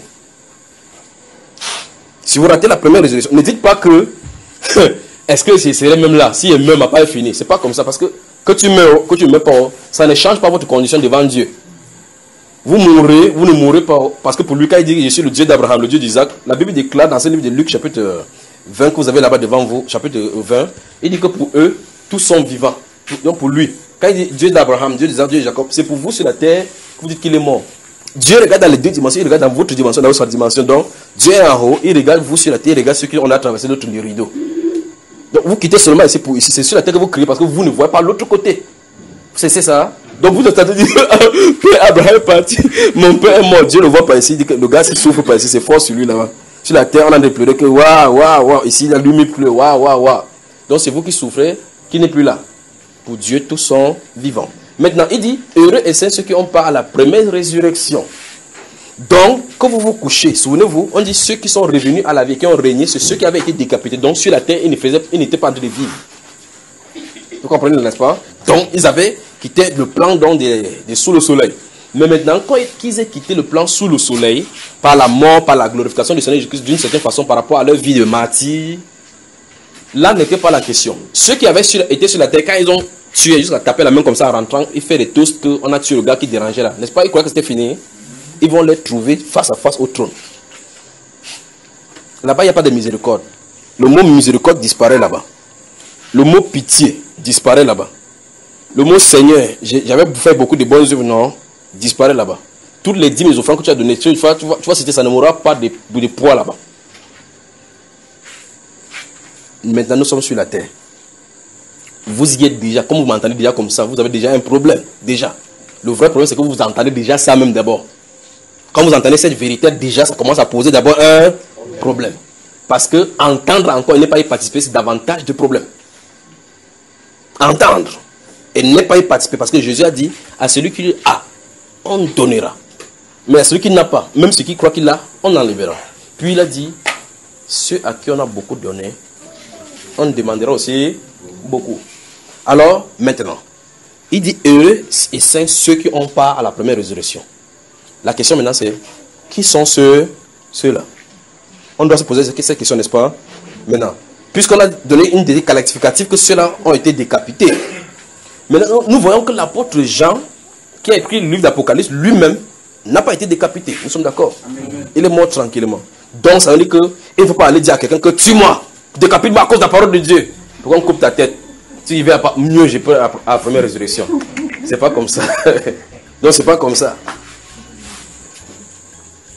Si vous ratez la première résurrection, ne dites pas que est-ce que je serai même là? Si elle meurt, ma part est finie. C'est pas comme ça parce que que tu meurs, que tu meurs pas, ça ne change pas votre condition devant Dieu. Vous mourrez, vous ne mourrez pas parce que pour lui, quand il dit je suis le Dieu d'Abraham, le Dieu d'Isaac, la Bible déclare dans ce livre de Luc chapitre 20 que vous avez là-bas devant vous, chapitre 20, il dit que pour eux, tous sont vivants. Donc pour lui, quand il dit Dieu d'Abraham, Dieu d'Isaac, Dieu de Jacob, c'est pour vous sur la terre que vous dites qu'il est mort. Dieu regarde dans les deux dimensions, il regarde dans votre dimension, dans votre dimension. Donc, Dieu est en haut, il regarde vous sur la terre, il regarde ceux qui ont traversé notre rideau. Donc, vous quittez seulement ici pour ici. C'est sur la terre que vous criez parce que vous ne voyez pas l'autre côté. C'est ça. Donc, vous êtes en train de dire que Abraham est parti, mon père est mort. Dieu ne voit pas ici. Dit que le gars qui souffre pas ici, c'est fort sur lui là-bas. Sur la terre, on a de pleurer que waouh, waouh, waouh. Ici, la lumière pleut, waouh, waouh, waouh. Donc, c'est vous qui souffrez, qui n'est plus là. Pour Dieu, tous sont vivants. Maintenant, il dit Heureux et saints ceux qui ont part à la première résurrection. Donc, quand vous vous couchez, souvenez-vous, on dit ceux qui sont revenus à la vie, qui ont régné, c'est ceux qui avaient été décapités. Donc, sur la terre, ils n'étaient pas en train de vivre. Vous comprenez, n'est-ce pas? Donc, ils avaient quitté le plan sous le soleil. Mais maintenant, quand ils aient quitté le plan sous le soleil, par la mort, par la glorification du Seigneur Jésus-Christ, d'une certaine façon, par rapport à leur vie de martyr, là n'était pas la question. Ceux qui avaient été sur la terre, quand ils ont tué, jusqu'à taper la main comme ça en rentrant, ils font des toasts qu'on a tué le gars qui dérangeait là. N'est-ce pas? Ils croyaient que c'était fini. Ils vont les trouver face à face au trône. Là-bas, il n'y a pas de miséricorde. Le mot miséricorde disparaît là-bas. Le mot pitié disparaît là-bas. Le mot Seigneur, j'avais fait beaucoup de bonnes œuvres, non, disparaît là-bas. Toutes les dîmes et offrandes que tu as données, tu vois, tu vois, ça ne m'aura pas de, de poids là-bas. Maintenant, nous sommes sur la terre. Vous y êtes déjà, comme vous m'entendez déjà comme ça, vous avez déjà un problème. Déjà. Le vrai problème, c'est que vous entendez déjà ça même d'abord. Quand vous entendez cette vérité, déjà, ça commence à poser d'abord un problème. Parce que entendre encore et ne pas y participer, c'est davantage de problèmes. Entendre et ne pas y participer, parce que Jésus a dit à celui qui a, on donnera. Mais à celui qui n'a pas, même celui qui croit qu'il a, on enlèvera. Puis il a dit, ceux à qui on a beaucoup donné, on demandera aussi beaucoup. Alors, maintenant, il dit heureux et saints ceux qui ont part à la première résurrection. La question maintenant c'est, qui sont ceux, ceux-là? On doit se poser cette question, n'est-ce pas? Maintenant, puisqu'on a donné une des qualificatifs que ceux-là ont été décapités. Maintenant, nous voyons que l'apôtre Jean, qui a écrit le livre d'Apocalypse, lui-même, n'a pas été décapité. Nous sommes d'accord Il est mort tranquillement. Donc, ça veut dire qu'il ne faut pas aller dire à quelqu'un que tue-moi, décapite-moi à cause de la parole de Dieu. Pourquoi on coupe ta tête? Tu y vas pas, mieux j'ai peur à la première résurrection. C'est pas comme ça. Donc, c'est pas comme ça.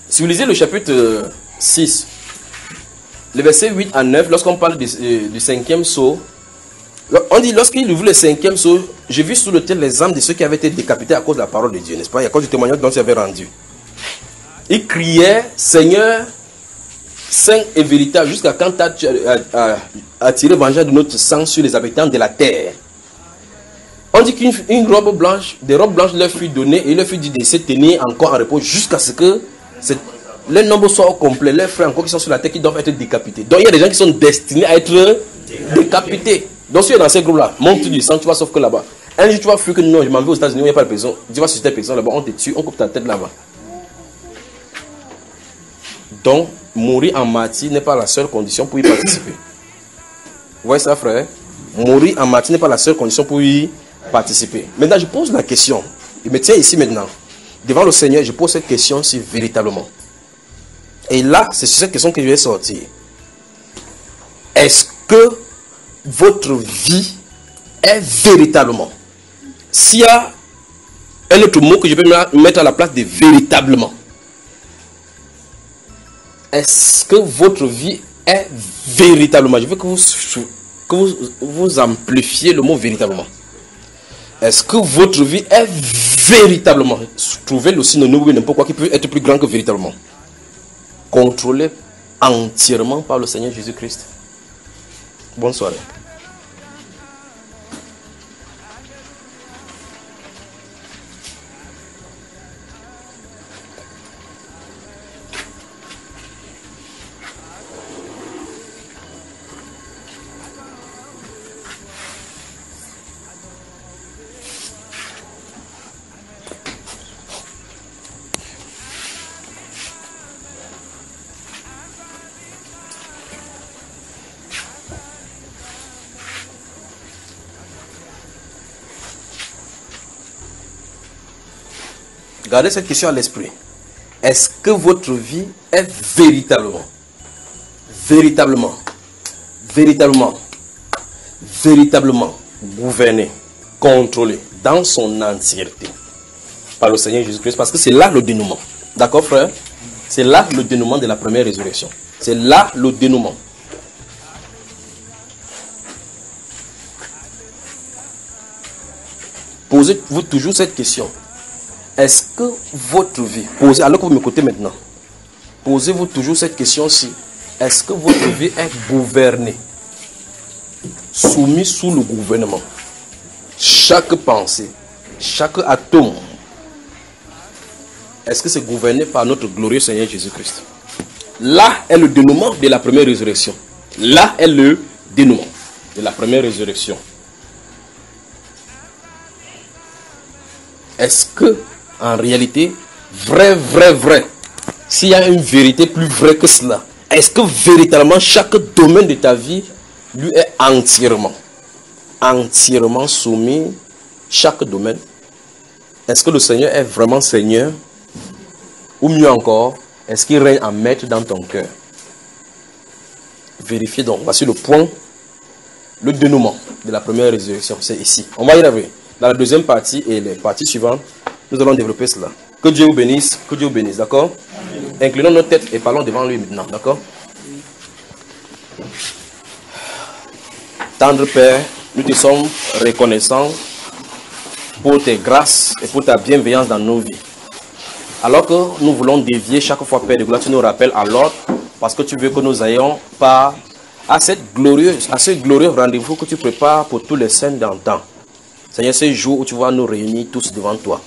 Si vous lisez le chapitre euh, 6, le verset 8 à 9, lorsqu'on parle du, euh, du cinquième saut, on dit, lorsqu'il ouvre le cinquième saut, j'ai vu sous le tel les âmes de ceux qui avaient été décapités à cause de la parole de Dieu, n'est-ce pas? À cause du témoignage dont il avait rendu. Il criait, Seigneur, saint et véritable, jusqu'à quand tu as attiré vengeance de notre sang sur les habitants de la terre? On dit qu'une une robe blanche, des robes blanches leur fut données et il leur fut dit de se tenir encore en repos jusqu'à ce que leur nombre soit au complet. Leurs frères encore qui sont sur la terre qui doivent être décapités. Donc il y a des gens qui sont destinés à être décapités. Donc si tu es dans ces groupes-là, monte du sang, tu vas sauf que là-bas. Un jour tu vas fuir que non, je m'en vais aux États-Unis, il n'y a pas de prison. Tu vas sur cette prison là-bas, on te tue, on coupe ta tête là-bas. Donc, mourir en martyr n'est pas la seule condition pour y participer. Vous voyez ça, frère? Mourir en martyr n'est pas la seule condition pour y participer. Maintenant, je pose la question. Il me tient ici maintenant. Devant le Seigneur, je pose cette question si véritablement. Et là, c'est sur cette question que je vais sortir. Est-ce que votre vie est véritablement S'il y a un autre mot que je peux mettre à la place de véritablement, est-ce que votre vie est véritablement? Je veux que vous, amplifiez le mot véritablement. Est-ce que votre vie est véritablement? Trouvez le synonyme n'importe quoi qui peut être plus grand que véritablement. Contrôlé entièrement par le Seigneur Jésus-Christ. Bonne soirée. Gardez cette question à l'esprit. Est-ce que votre vie est véritablement, véritablement, véritablement, véritablement gouvernée, contrôlée dans son entièreté par le Seigneur Jésus-Christ? Parce que c'est là le dénouement. D'accord, frère? C'est là le dénouement de la première résurrection. C'est là le dénouement. Posez-vous toujours cette question. Est-ce que votre vie, posez, alors que vous m'écoutez maintenant, posez-vous toujours cette question-ci. Est-ce que votre vie est gouvernée, soumise sous le gouvernement? Chaque pensée, chaque atome, est-ce que c'est gouverné par notre glorieux Seigneur Jésus-Christ? Là est le dénouement de la première résurrection. Là est le dénouement de la première résurrection. Est-ce que, en réalité, vrai, vrai, vrai, s'il y a une vérité plus vraie que cela, est-ce que véritablement chaque domaine de ta vie lui est entièrement, entièrement soumis, chaque domaine? Est-ce que le Seigneur est vraiment Seigneur? Ou mieux encore, est-ce qu'il règne en maître dans ton cœur? Vérifiez donc. Voici le point, le dénouement de la première résurrection. C'est ici. On va y arriver. Dans la deuxième partie et les parties suivantes, nous allons développer cela. Que Dieu vous bénisse, que Dieu vous bénisse, d'accord Inclinons nos têtes et parlons devant lui maintenant, d'accord Tendre Père, nous te sommes reconnaissants pour tes grâces et pour ta bienveillance dans nos vies. Alors que nous voulons dévier chaque fois, Père de gloire, tu nous rappelles à l'ordre parce que tu veux que nous ayons pas à, cette glorieuse, à ce glorieux rendez-vous que tu prépares pour tous les saints d'antan. Seigneur, ce jour où tu vas nous réunir tous devant toi.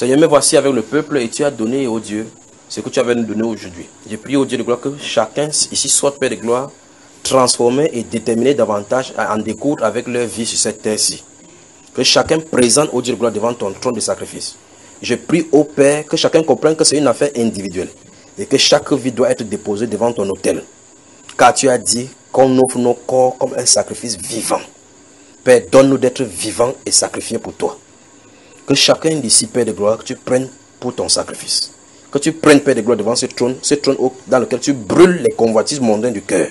Seigneur, me voici avec le peuple et tu as donné, au Dieu, ce que tu avais nous donné aujourd'hui. Je prie au Dieu de gloire que chacun ici soit, Père de gloire, transformé et déterminé davantage à en découdre avec leur vie sur cette terre-ci. Que chacun présente au Dieu de gloire devant ton trône de sacrifice. Je prie au Père que chacun comprenne que c'est une affaire individuelle et que chaque vie doit être déposée devant ton autel. Car tu as dit qu'on offre nos corps comme un sacrifice vivant. Père, donne-nous d'être vivants et sacrifiés pour toi. Que chacun d'ici, Père de gloire, que tu prennes pour ton sacrifice. Que tu prennes, Père de gloire, devant ce trône, ce trône dans lequel tu brûles les convoitises mondaines du cœur.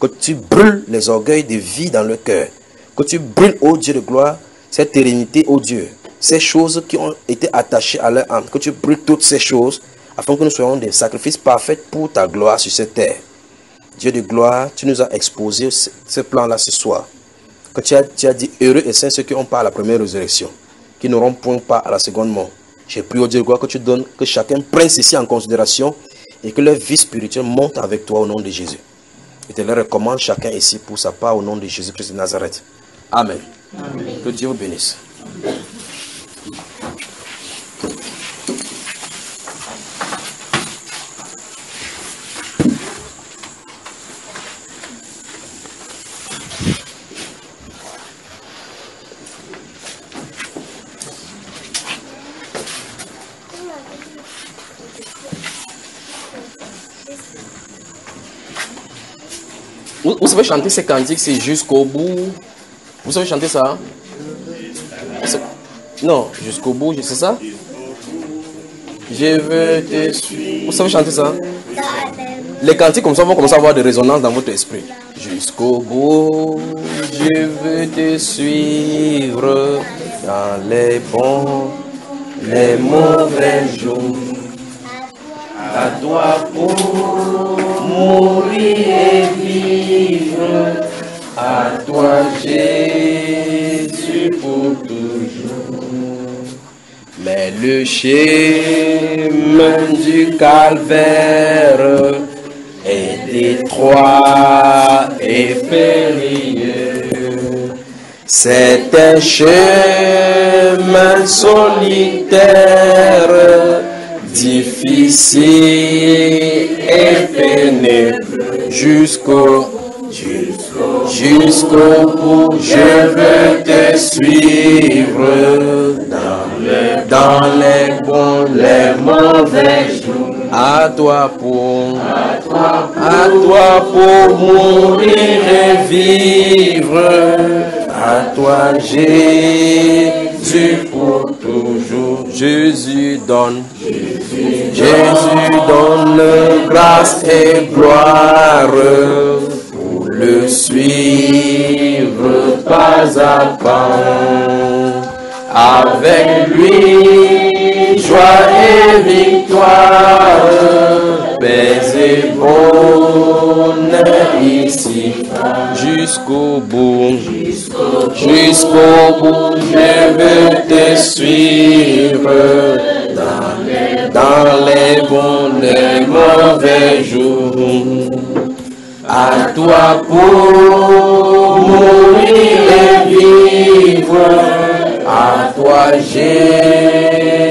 Que tu brûles les orgueils de vie dans le cœur. Que tu brûles, ô Dieu de gloire, cette sérénité, ô Dieu, ces choses qui ont été attachées à leur âme. Que tu brûles toutes ces choses afin que nous soyons des sacrifices parfaits pour ta gloire sur cette terre. Dieu de gloire, tu nous as exposé ce, plan-là ce soir. Quand tu as, dit heureux et saints ceux qui ont pas la première résurrection, qui n'auront point pas à la seconde mort. J'ai prié au Dieu que tu donnes, que chacun prenne ceci en considération et que leur vie spirituelle monte avec toi au nom de Jésus. Et te le recommande chacun ici pour sa part au nom de Jésus-Christ de Nazareth. Amen. Que Dieu vous bénisse. Vous, savez chanter ces cantiques, c'est jusqu'au bout? Vous savez chanter ça? Non, jusqu'au bout, c'est ça? Je veux te suivre. Vous savez chanter ça? Les cantiques comme ça vont commencer à avoir des résonances dans votre esprit. Jusqu'au bout, je veux te suivre dans les bons, les mauvais jours. Toi pour mourir et vivre. À toi Jésus pour toujours. Mais le chemin du calvaire est étroit et périlleux. C'est un chemin solitaire, difficile et pénible jusqu'au jusqu'au bout. Je veux te suivre dans les, dans les bons, les mauvais jours. À toi pour, à toi, pour mourir et vivre. À toi Jésus pour toujours. Jésus donne, Jésus donne grâce et gloire pour le suivre pas à pas. Avec lui, joie et victoire, paix et bonheur ici, jusqu'au bout, jusqu'au bout, je veux te suivre dans les, dans les bons, les mauvais jours. À toi pour mourir et vivre. À toi Jésus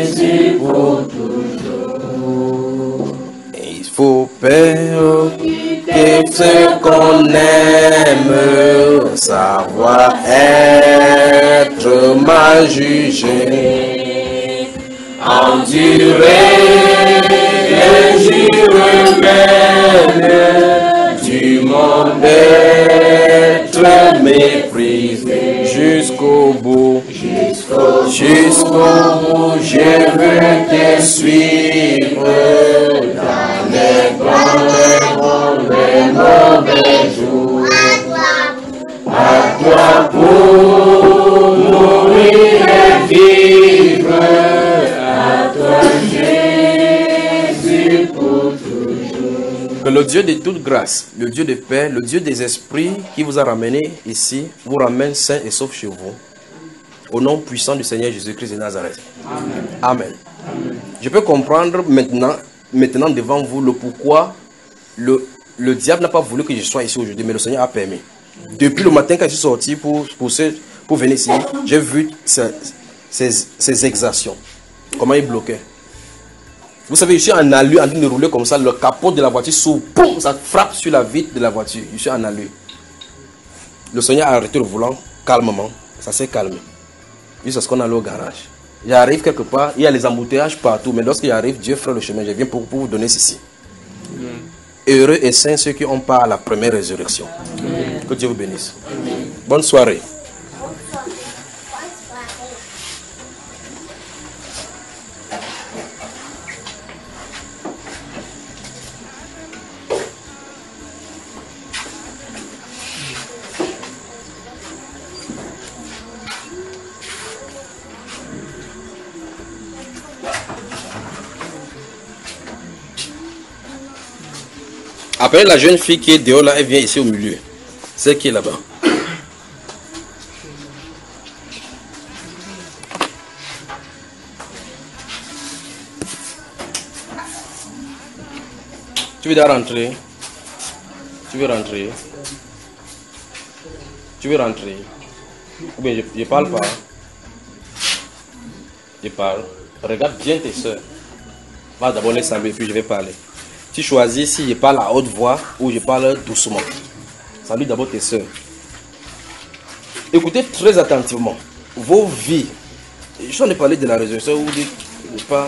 faut permettre ce qu'on aime, savoir être mal jugé endurer les humains du monde être méprisé jusqu'au bout. Jusqu'au bout, je veux te suivre Que le Dieu de toute grâce, le Dieu de paix, le Dieu des esprits qui vous a ramené ici, vous ramène sain et sauf chez vous. Au nom puissant du Seigneur Jésus-Christ de Nazareth. Amen. Je peux comprendre maintenant, maintenant devant vous le pourquoi le, le diable n'a pas voulu que je sois ici aujourd'hui, mais le Seigneur a permis. Depuis le matin quand je suis sorti pour, pour, ce- pour venir ici, j'ai vu ces, exactions. Comment il bloquait. Vous savez, je suis en allure en train de rouler comme ça, le capot de la voiture s'ouvre, ça frappe sur la vitre de la voiture. Je suis en allure. Le Seigneur a arrêté le volant calmement, ça s'est calmé. Jusqu'à ce qu'on aille au garage. J'arrive quelque part, il y a les embouteillages partout, mais lorsqu'il arrive, Dieu fera le chemin. Je viens pour, pour vous donner ceci. Heureux et saints ceux qui ont part à la première résurrection. Que Dieu vous bénisse. Bonne soirée. Après, la jeune fille qui est dehors là, elle vient ici au milieu. Celle qui est là-bas? Tu veux rentrer? Tu veux rentrer? Tu veux rentrer? Ou bien je, je parle pas Je parle. Regarde bien tes soeurs. Va d'abord les saluer, puis je vais parler. Tu choisis si je parle à haute voix ou je parle doucement. Salue d'abord tes soeurs. Écoutez très attentivement. Vos vies. Je en train de la résurrection ou de, de pas.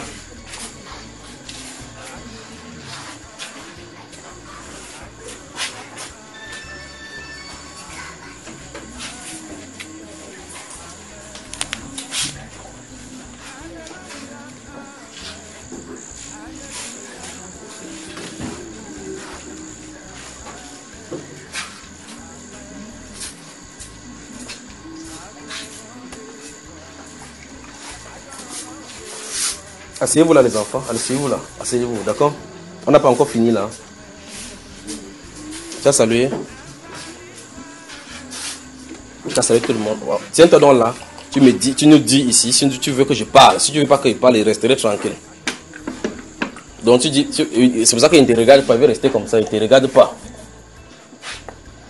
Asseyez-vous là les enfants. Asseyez-vous là. Asseyez-vous, d'accord? On n'a pas encore fini là. Salué? Tu as salué tout le monde. Tiens-toi donc là. Tu me dis, tu nous dis ici si tu veux que je parle. Si tu veux pas que je parle, je resterai tranquille. Donc tu dis, tu- c'est pour ça qu'il ne te regarde pas, il veut rester comme ça, il ne te regarde pas.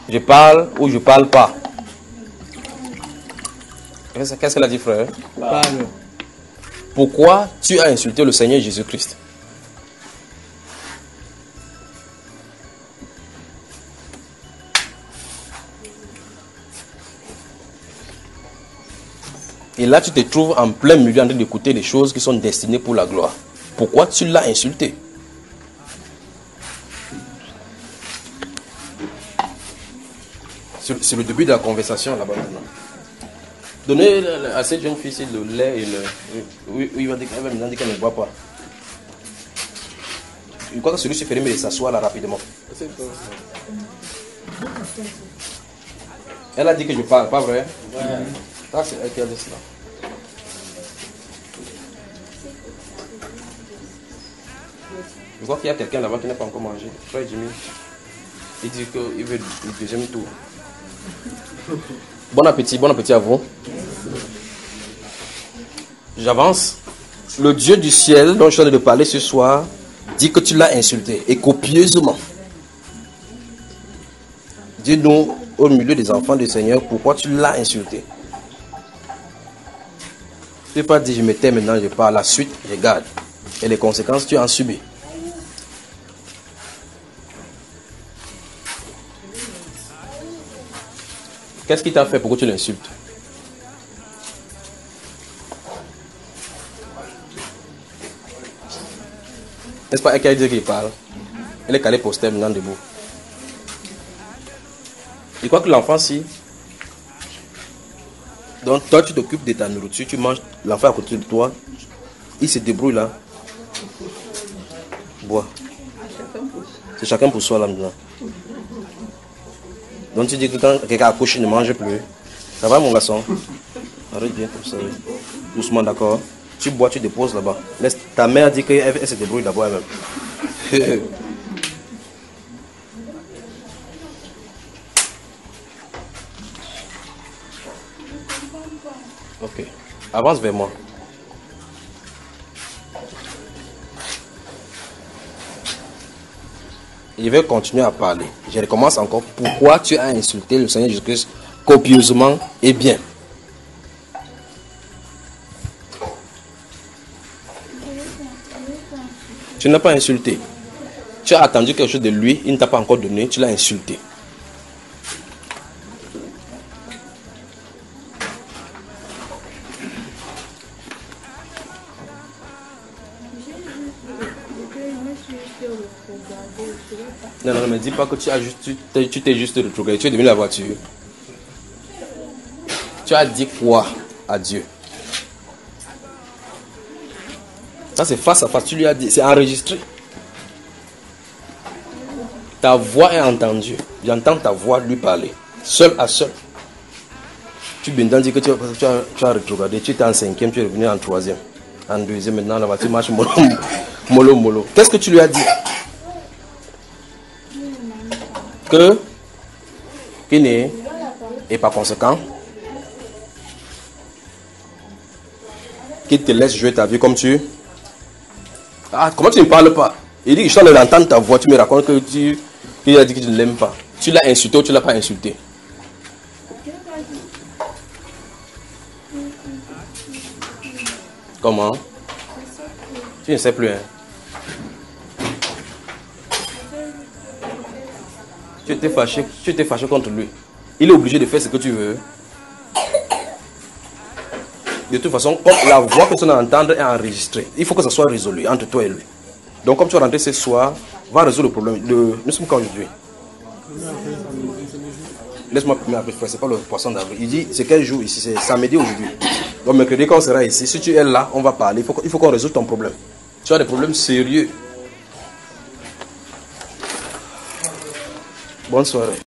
Je parle ou je parle pas. Qu'est-ce qu'elle a dit frère? Parle. Pourquoi tu as insulté le Seigneur Jésus-Christ? Et là, tu te trouves en plein milieu en train d'écouter des choses qui sont destinées pour la gloire. Pourquoi tu l'as insulté? C'est c'est le début de la conversation là-bas maintenant. Donnez à cette jeune fille le lait et le. Oui, oui, il va dire elle va me dire qu'elle ne boit pas. Je crois que celui-ci fait mieux de s'asseoir là rapidement. Elle a dit que je parle, pas vrai? Ça, c'est elle qui a dit cela. Je crois qu'il y a quelqu'un là-bas qui n'a pas encore mangé. Frère Jimmy. Il dit qu'il veut le deuxième tour. Bon appétit, bon appétit à vous. J'avance. Le Dieu du ciel dont je suis en train de parler ce soir dit que tu l'as insulté et copieusement. Dis-nous au milieu des enfants du Seigneur pourquoi tu l'as insulté? Tu peux pas dire je me tais maintenant, je parle. La suite, je garde. Et les conséquences, tu en subis. Qu'est-ce qui t'a fait? Pour que tu l'insultes? N'est-ce pas elle qui a dit qu'il parle? Elle est calée poster maintenant debout. Je crois que l'enfant, si. Donc toi, tu t'occupes de ta nourriture, tu manges l'enfant à côté de toi. Il se débrouille là. Bois. C'est chacun pour soi là maintenant. Donc tu dis que quand quelqu'un accouche, il ne mange plus. Ça va mon garçon? Arrête bien comme ça. oui. Doucement d'accord. Tu bois, tu déposes là-bas. Ta mère dit qu'elle elle se débrouille d'abord elle-même. ok. Avance vers moi. Je vais continuer à parler. Je recommence encore. Pourquoi tu as insulté le Seigneur Jésus-Christ copieusement et bien? Tu n'as pas insulté. Tu as attendu quelque chose de lui, il ne t'a pas encore donné, tu l'as insulté. Mais dis pas que tu as juste, tu t'es, juste retrouvé, tu es devenu la voiture. Tu as dit quoi à Dieu? Ça, c'est face à face. Tu lui as dit, c'est enregistré. Ta voix est entendue. J'entends ta voix lui parler. Seul à seul. Tu d'en dire que tu, as- tu tu étais en cinquième, tu es revenu en troisième. En deuxième, maintenant, là-bas, tu marches mollo, mollo, mollo. Qu'est-ce que tu lui as dit? Que qui n'est et par conséquent qu'il te laisse jouer ta vie comme tu ah comment tu ne parles pas? Il dit je suis en train d'entendre ta voix tu me racontes que tu qu'il a dit que tu ne l'aimes pas. Tu l'as insulté ou tu l'as pas insulté? Comment? Tu ne sais plus hein? Tu étais fâché tu étais fâché contre lui il est obligé de faire ce que tu veux de toute façon, la voix que tu vas entendre est enregistrée, il faut que ça soit résolu entre toi et lui. Donc, comme tu vas rentrer ce soir, va résoudre le problème. Nous sommes quand aujourd'hui? Laisse-moi c'est pas le poisson d'avril. Il dit, c'est quel jour ici? C'est samedi aujourd'hui. Donc, mercredi, quand on sera ici, si tu es là, on va parler. Il faut, il faut qu'on résolve ton problème. Tu as des problèmes sérieux. Bonne soirée.